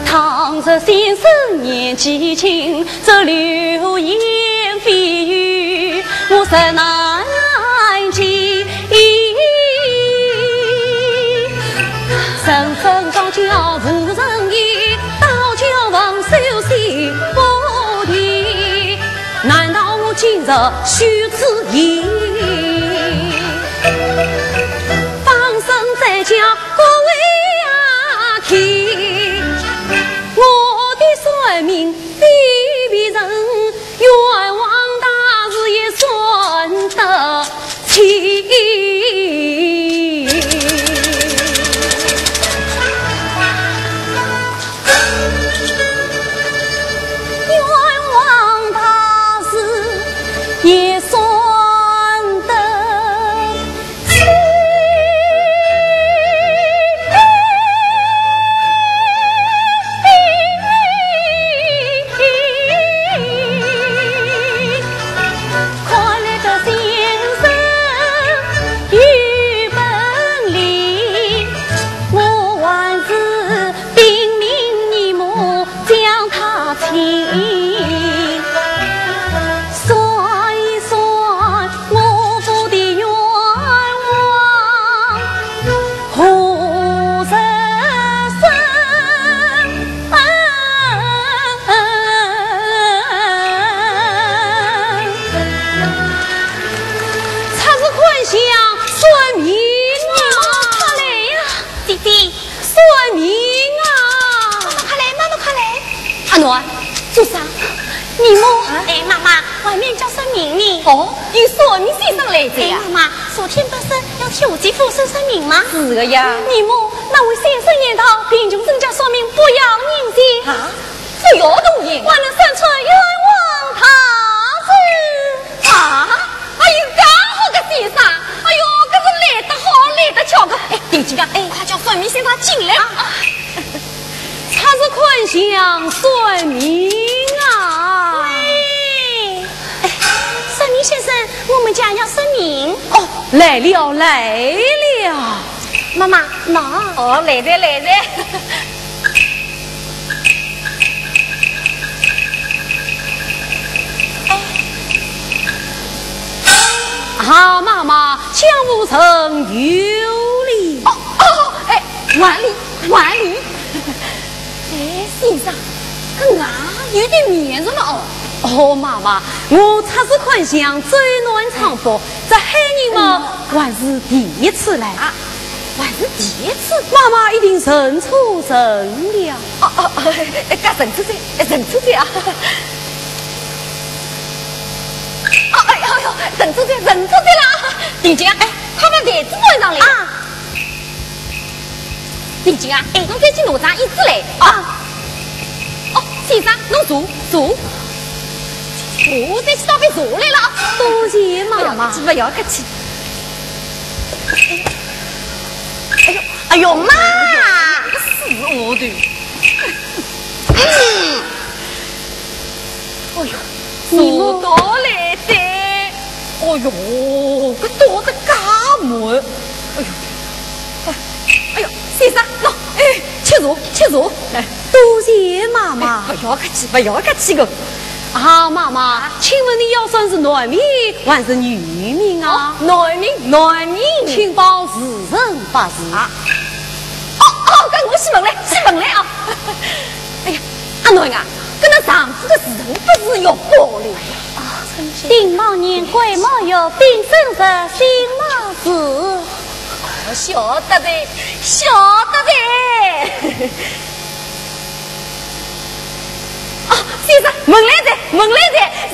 倘若先生年纪轻，这流言蜚语，我实难记。人分高叫无人意，倒叫王守信不提。难道我今日休此言叫各位啊看，我的算命未必人，冤枉大事也算得清。虚此意？你母，哎，妈妈，外面叫声名呢。哦，你说你先生来的呀？妈妈，昨天不是要替我继父收声明吗？是的呀。你母，那位先生言道，贫穷人家说明不要人的啊，不要动银，我能生出冤枉他子啊！哎呦，刚好个先生，哎呦，可是来得好，来得巧个。哎，丁金刚，哎，快叫算命先生进来啊！他是款项算命啊！喂，算命先生，我们家要生命哦，来了来了，妈妈，那哦，来的来的。啊妈妈，江湖城有礼。哦哦，哎，万里万里。哎，先生，这牙有点面子了哦。哦，妈妈，我擦是款项最暖长波，这黑人嘛还是第一次来啊，还是第一次。妈妈一定认错人了。哦哦哦，哎，认错谁？认错谁啊？哦哎呦呦，认错谁？认错谁啦？丁金啊，哎，快把袋子端上来啊。丁金啊，哎，侬再去拿张椅子来啊？哦，先生，侬坐坐。我再去倒杯茶来了，多谢妈妈。不要客气。哎呦，哎呦妈！个死我的！嗯。哎呦，多多来的。哎呦，个多的干么？哎呦，哎呦，先生，喏，哎，吃茶，吃茶。多谢妈妈。不要客气，不要客气个。啊，妈妈，请问你要算是男命还是女命啊？男命，男命，请报时辰八字。哦哦，跟我去问来，去问来啊！哎呀，阿囡啊，跟那丈夫的时辰不是要报的啊？丁卯年癸卯月丙申日辛卯子，我晓得的，晓得的。先生，门来在，门来在是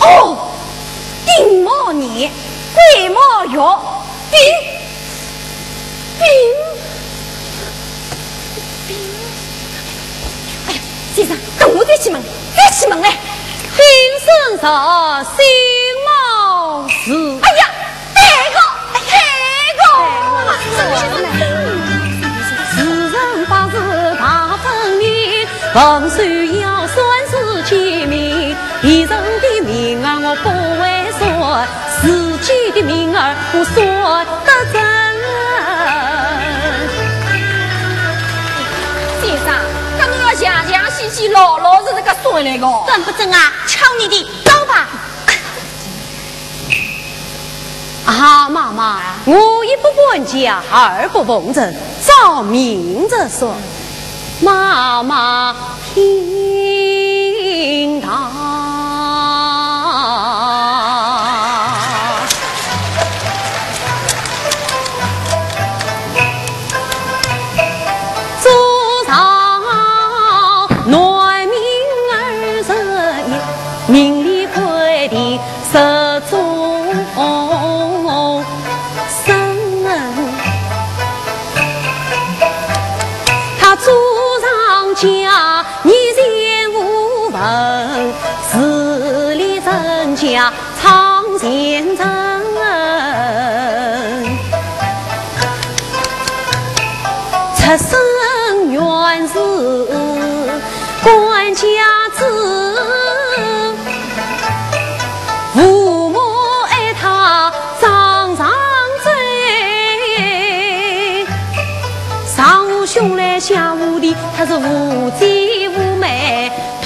哦，丁卯年，癸卯月，丙丙。哎呀，先生，跟我再去问，再去问嘞，丁申日辛卯时。哎呀，这个，这个，什么先生呢？逢算要算是签名，别人的名儿我不会说，自己的名儿我说得准。老老实实个说那个，真不真啊？瞧你的，走吧。啊，妈妈，我一不管家，二不奉承，照明着说。妈妈听到，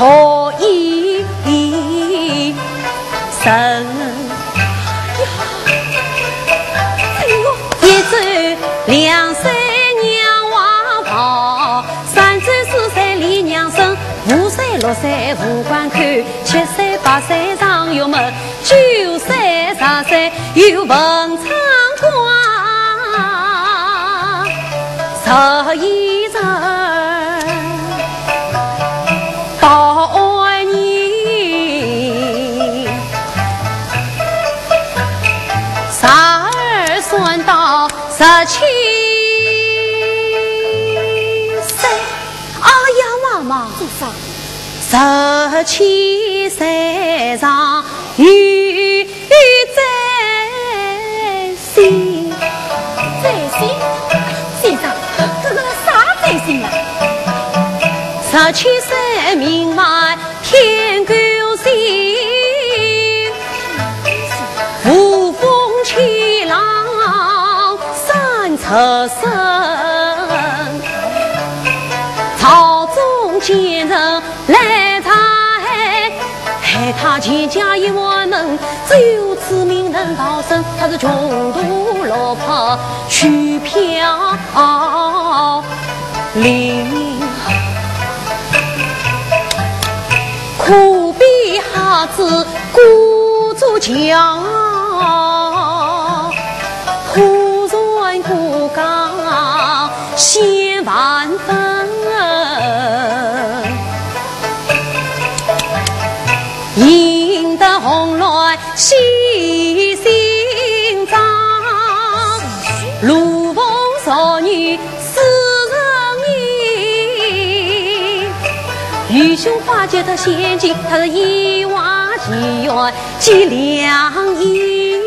妹，托一生。一岁两岁娘娃抱，三岁四岁李娘生，五岁六岁无官看，七岁八岁上玉门，九岁十岁有文昌官，十一十七岁，哎呀妈妈，十七岁上有在心，在心，先生，这个啥在心啊？十七岁出身，朝中奸臣来查害，害他全家一万门，只有此命能逃生。他是穷途落魄去飘零，苦逼孩子故作强。千万分，赢得红鸾喜心脏，卢凤少女四人意，愚兄化解他陷阱，他是一瓦几元几两银。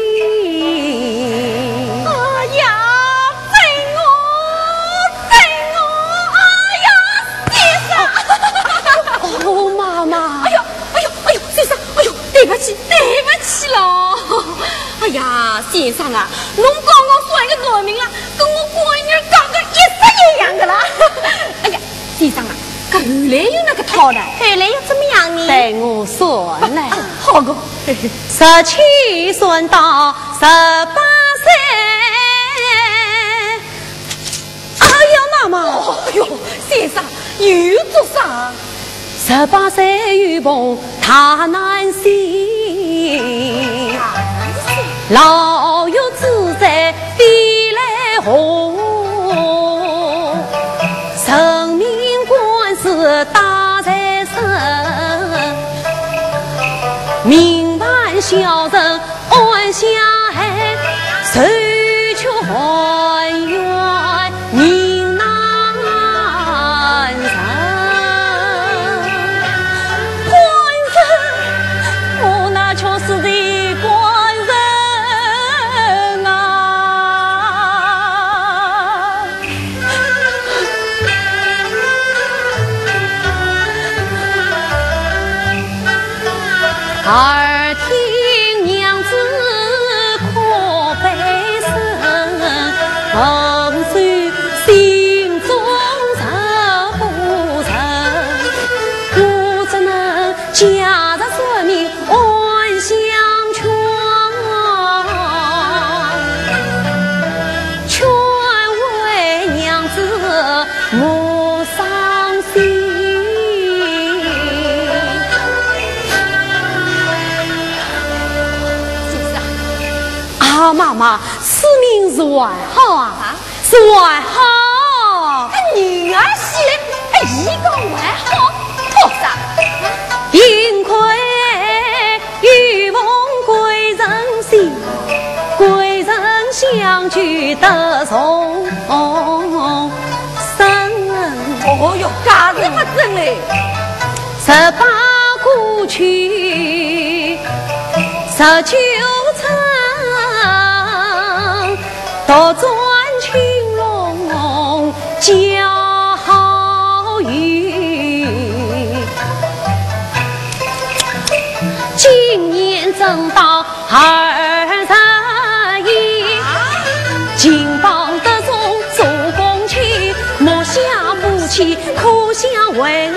对不起对不起喽！哎呀，先生啊，侬刚刚算一个恶名啊，跟我闺女讲的一式一样的啦！哎呀，先生啊，后来有那个套呢？后来又怎么样呢？待我说来，好个，十七算到十八岁。哎呀，妈妈！哎呦，先生又做啥？十八岁遇逢他难行，老有志在飞来红，生命官司大在身，名满小人安下是外号啊，是外号。女儿媳妇，一个外号，多啥？幸亏遇逢贵人心，贵人相聚得重生。哦哟，干什么真嘞？十八过去，十九。倒转青龙交好运，今年正到二十一，金榜得中做公卿，莫想夫妻可相为。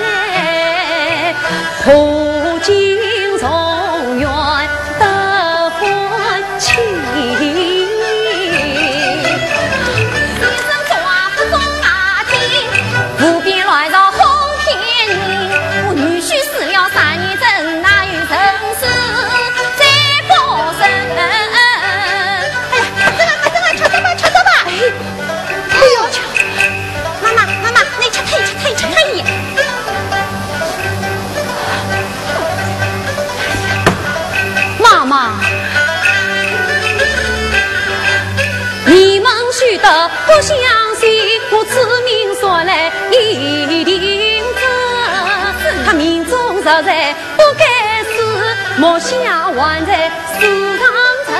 实在不该死，莫想还在世上官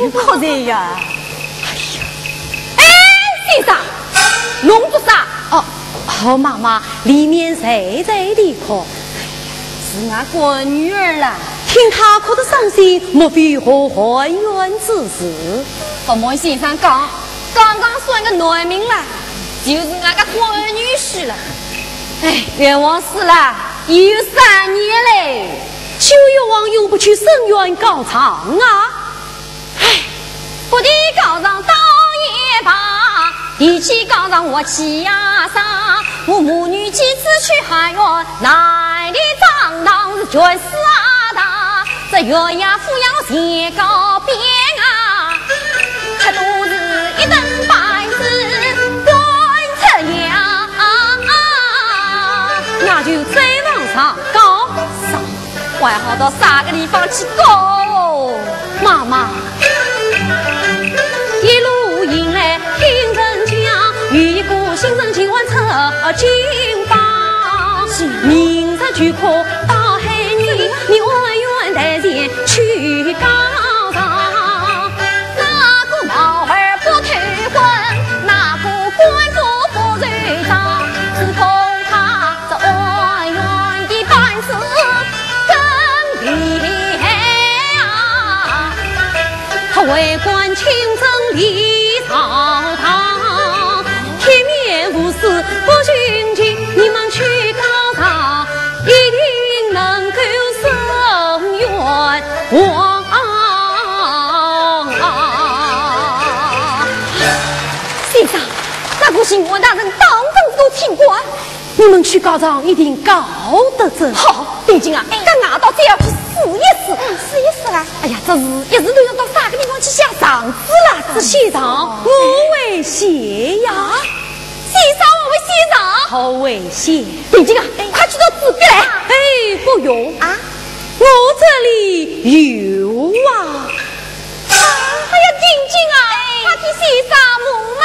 人，可在呀！哎呀，哎，先生，弄做啥？哦，好妈妈，里面谁在的可？是俺闺女儿啦，听她哭得伤心，莫非有怀冤之事？和莫先生讲，刚刚算个男命啦，就是俺个闺女婿了。哎，冤枉死了，已有三年嘞。秋月王又不去申冤告状啊？哎，不提告状倒也罢，提起告状我气呀上，我母女几次去喊冤，哪里张当是绝死啊大，这月牙抚养先告别还好到啥个地方去告？妈妈。一路迎来听人讲，与一个新人今晚出金榜，明日就可到海宁，你们去告状，一定告得准。好，定金啊，赶俺到这要去试一试，试一试啦。哎呀，这是一时都要到啥个地方去下场子啦？这县长，我为谢呀。先生，我为县长，好危险！定金啊，快去找纸笔来。哎，不用啊，我这里有啊。哎呀，静静啊，快替先生忙嘛。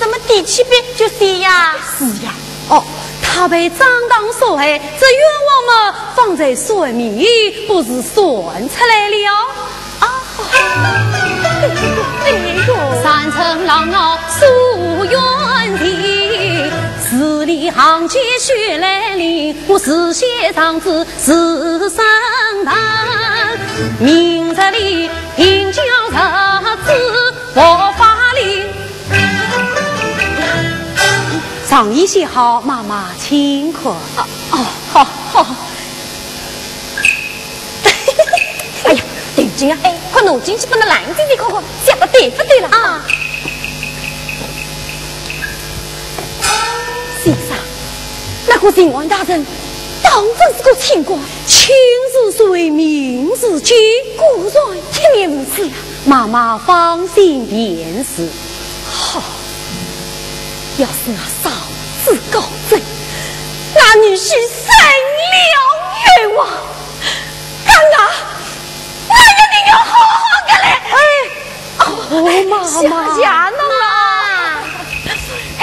怎么第七遍就写呀？是呀，哦，他被张当所害，这冤枉嘛放在水面，不是算出来了。啊，哎呦，三层狼坳诉冤情，字里行间血来淋，我是写上字是生堂，明日里应交日子佛法上衣写好，妈妈请客。哦哦，好好。哎呀，定睛啊！哎，快挪进去，把那蓝精精看看，写的对不对了啊？先生，那个秦王大人当真是个清官，清是谁，明是金，果然铁面无私呀。妈妈放心便是。好，要是那嫂自告状，那女婿三了愿望，干那我一定要好好的来。哎，哦，妈妈，家弄了。哎，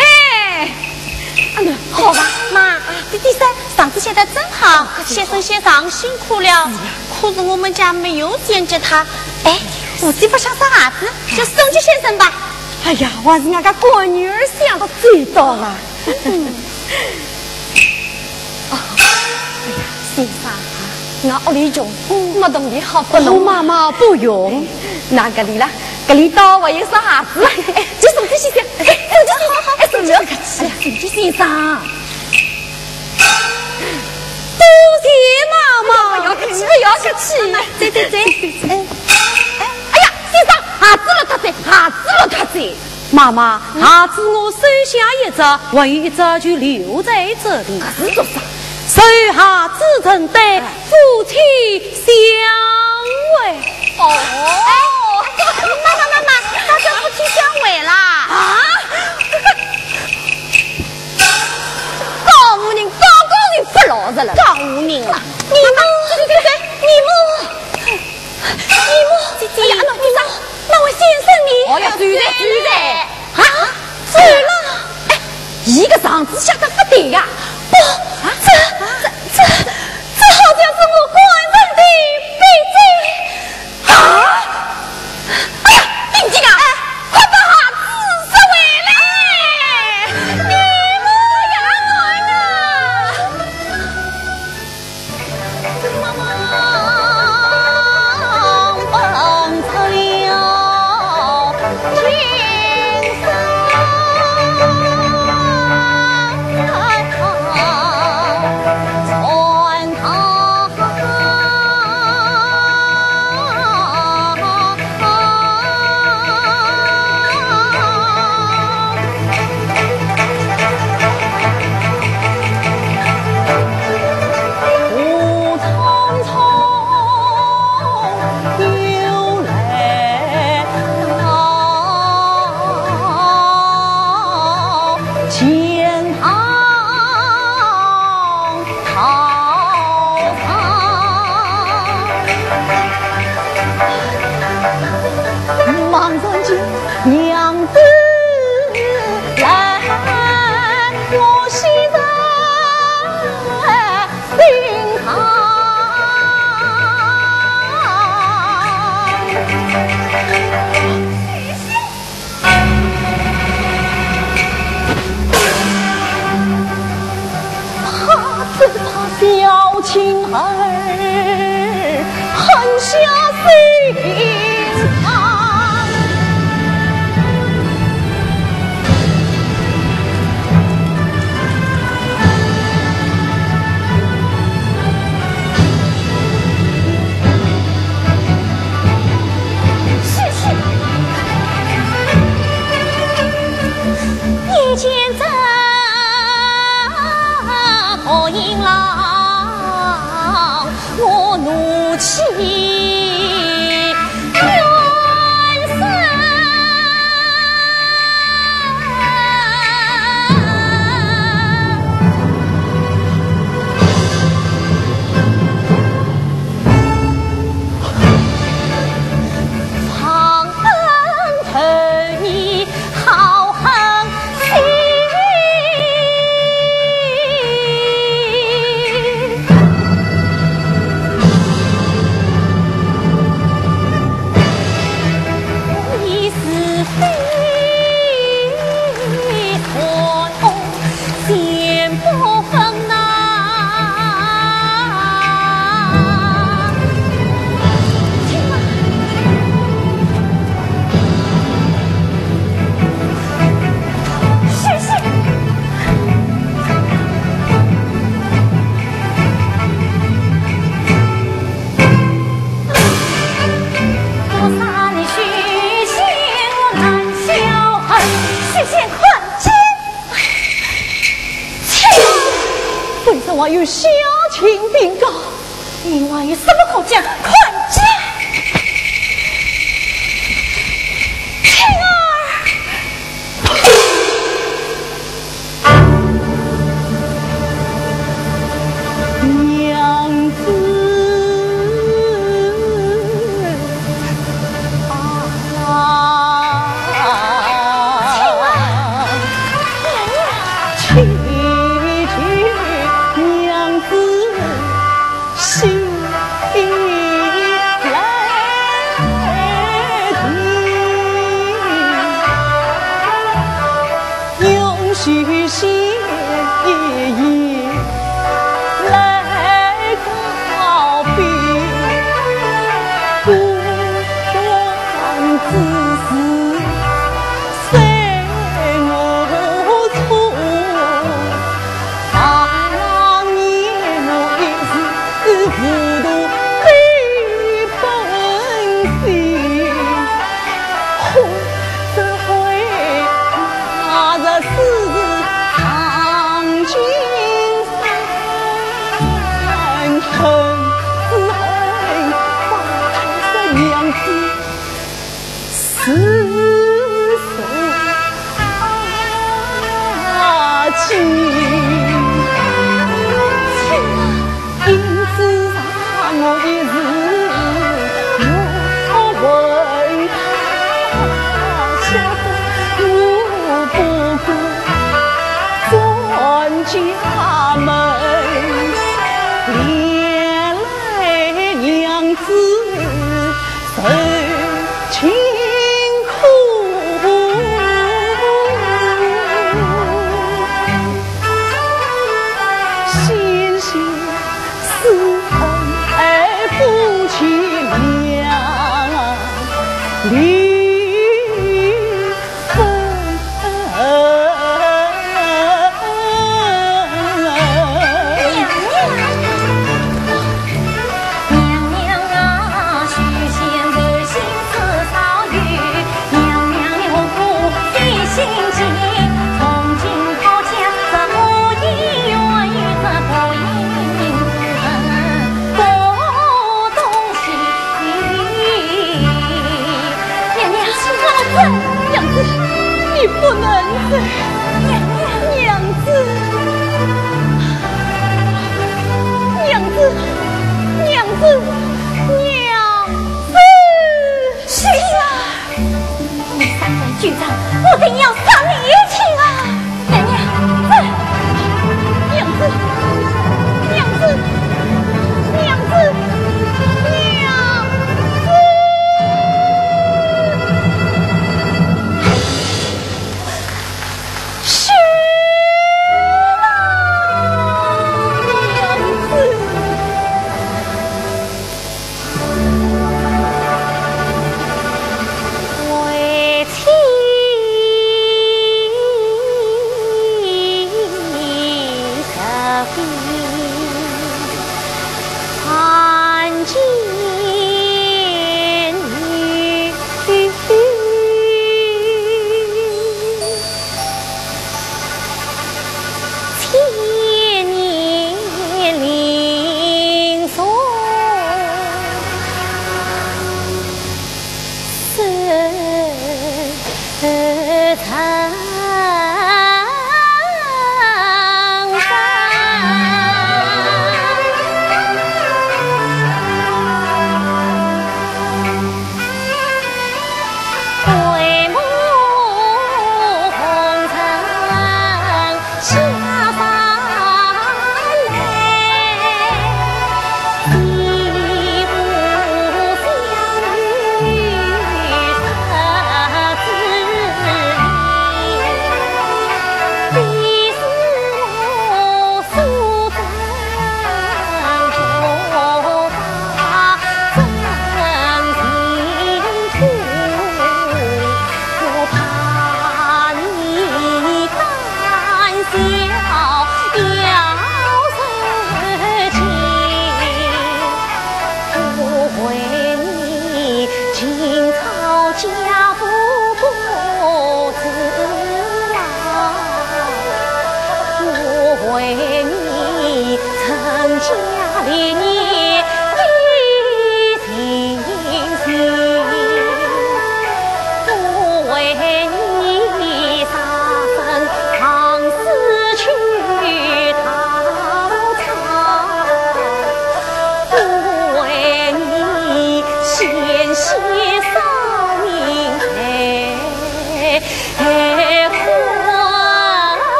好吧，妈，弟弟三嗓子写的真好，先生先生辛苦了。可是我们家没有剪接他，哎，我媳妇想生儿子，就送给先生吧。哎呀，我是俺个闺女儿想的最多了。哦，哎呀，先生，俺屋里穷，没东西好不哦，妈妈不用。那个里了，这里到我有生儿子，哎，就送给先生，哎，送给好好，哎，送给客气，哎呀，送给先生。多谢妈妈，不要客气，不要客气。走走走，哎哎呀，先生，孩子了他在，孩子了他在。妈妈，下次我收下一只，还有一只就留在这里。是做啥？手下只曾对夫妻相会。哦，哎，妈妈妈妈，大家夫妻相会啦！啊！高夫人，高高人不老实了。高夫人啊，你们，对对对，你们，你们，姐姐，哎呀，那你让那位先生你，我要住在住在啊，走了。哎，一个嗓子吓得不对呀！不，这这这儿儿，本身我有小情禀告，另外有什么可讲？快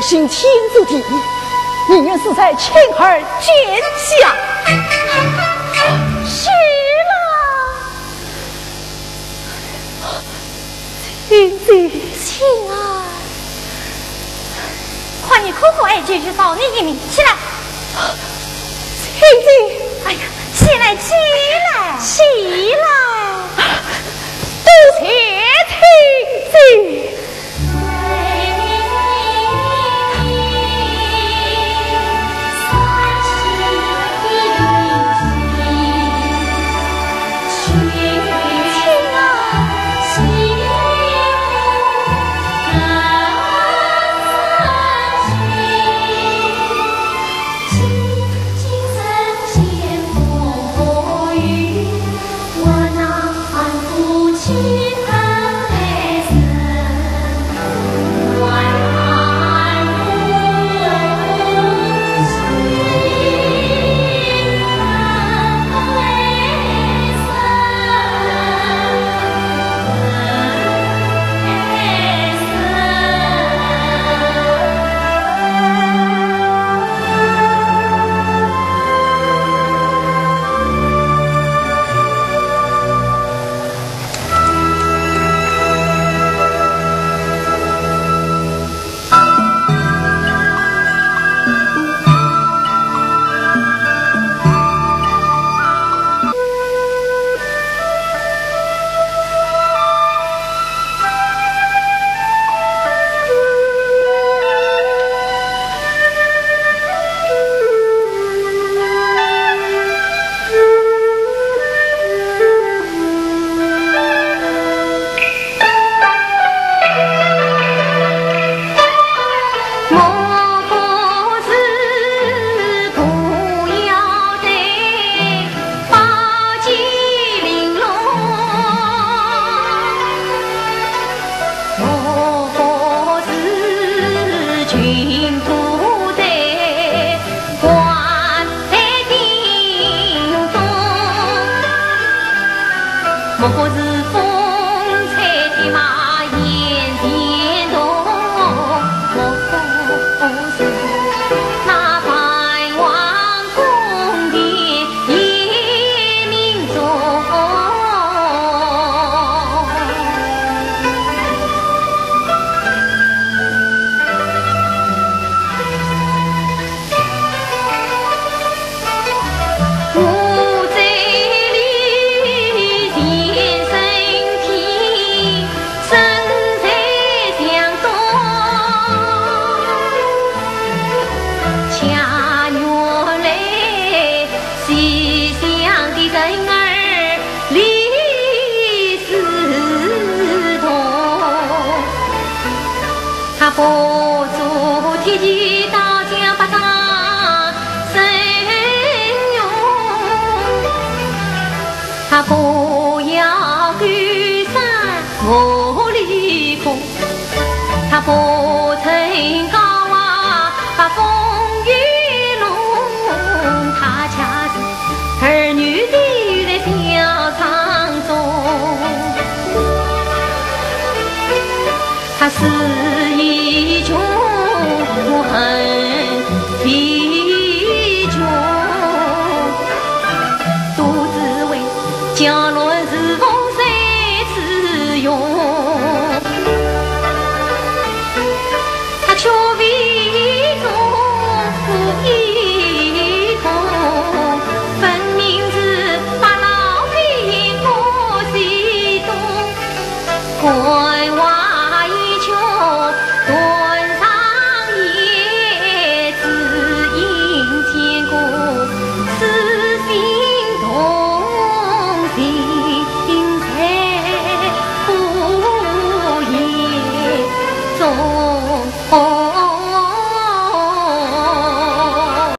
行天子地，宁愿死在青儿剑下。是了，青子，青儿，快你苦苦哀求去找你一命，起来。青子，哎呀，起来，起来，起来，多谢青子。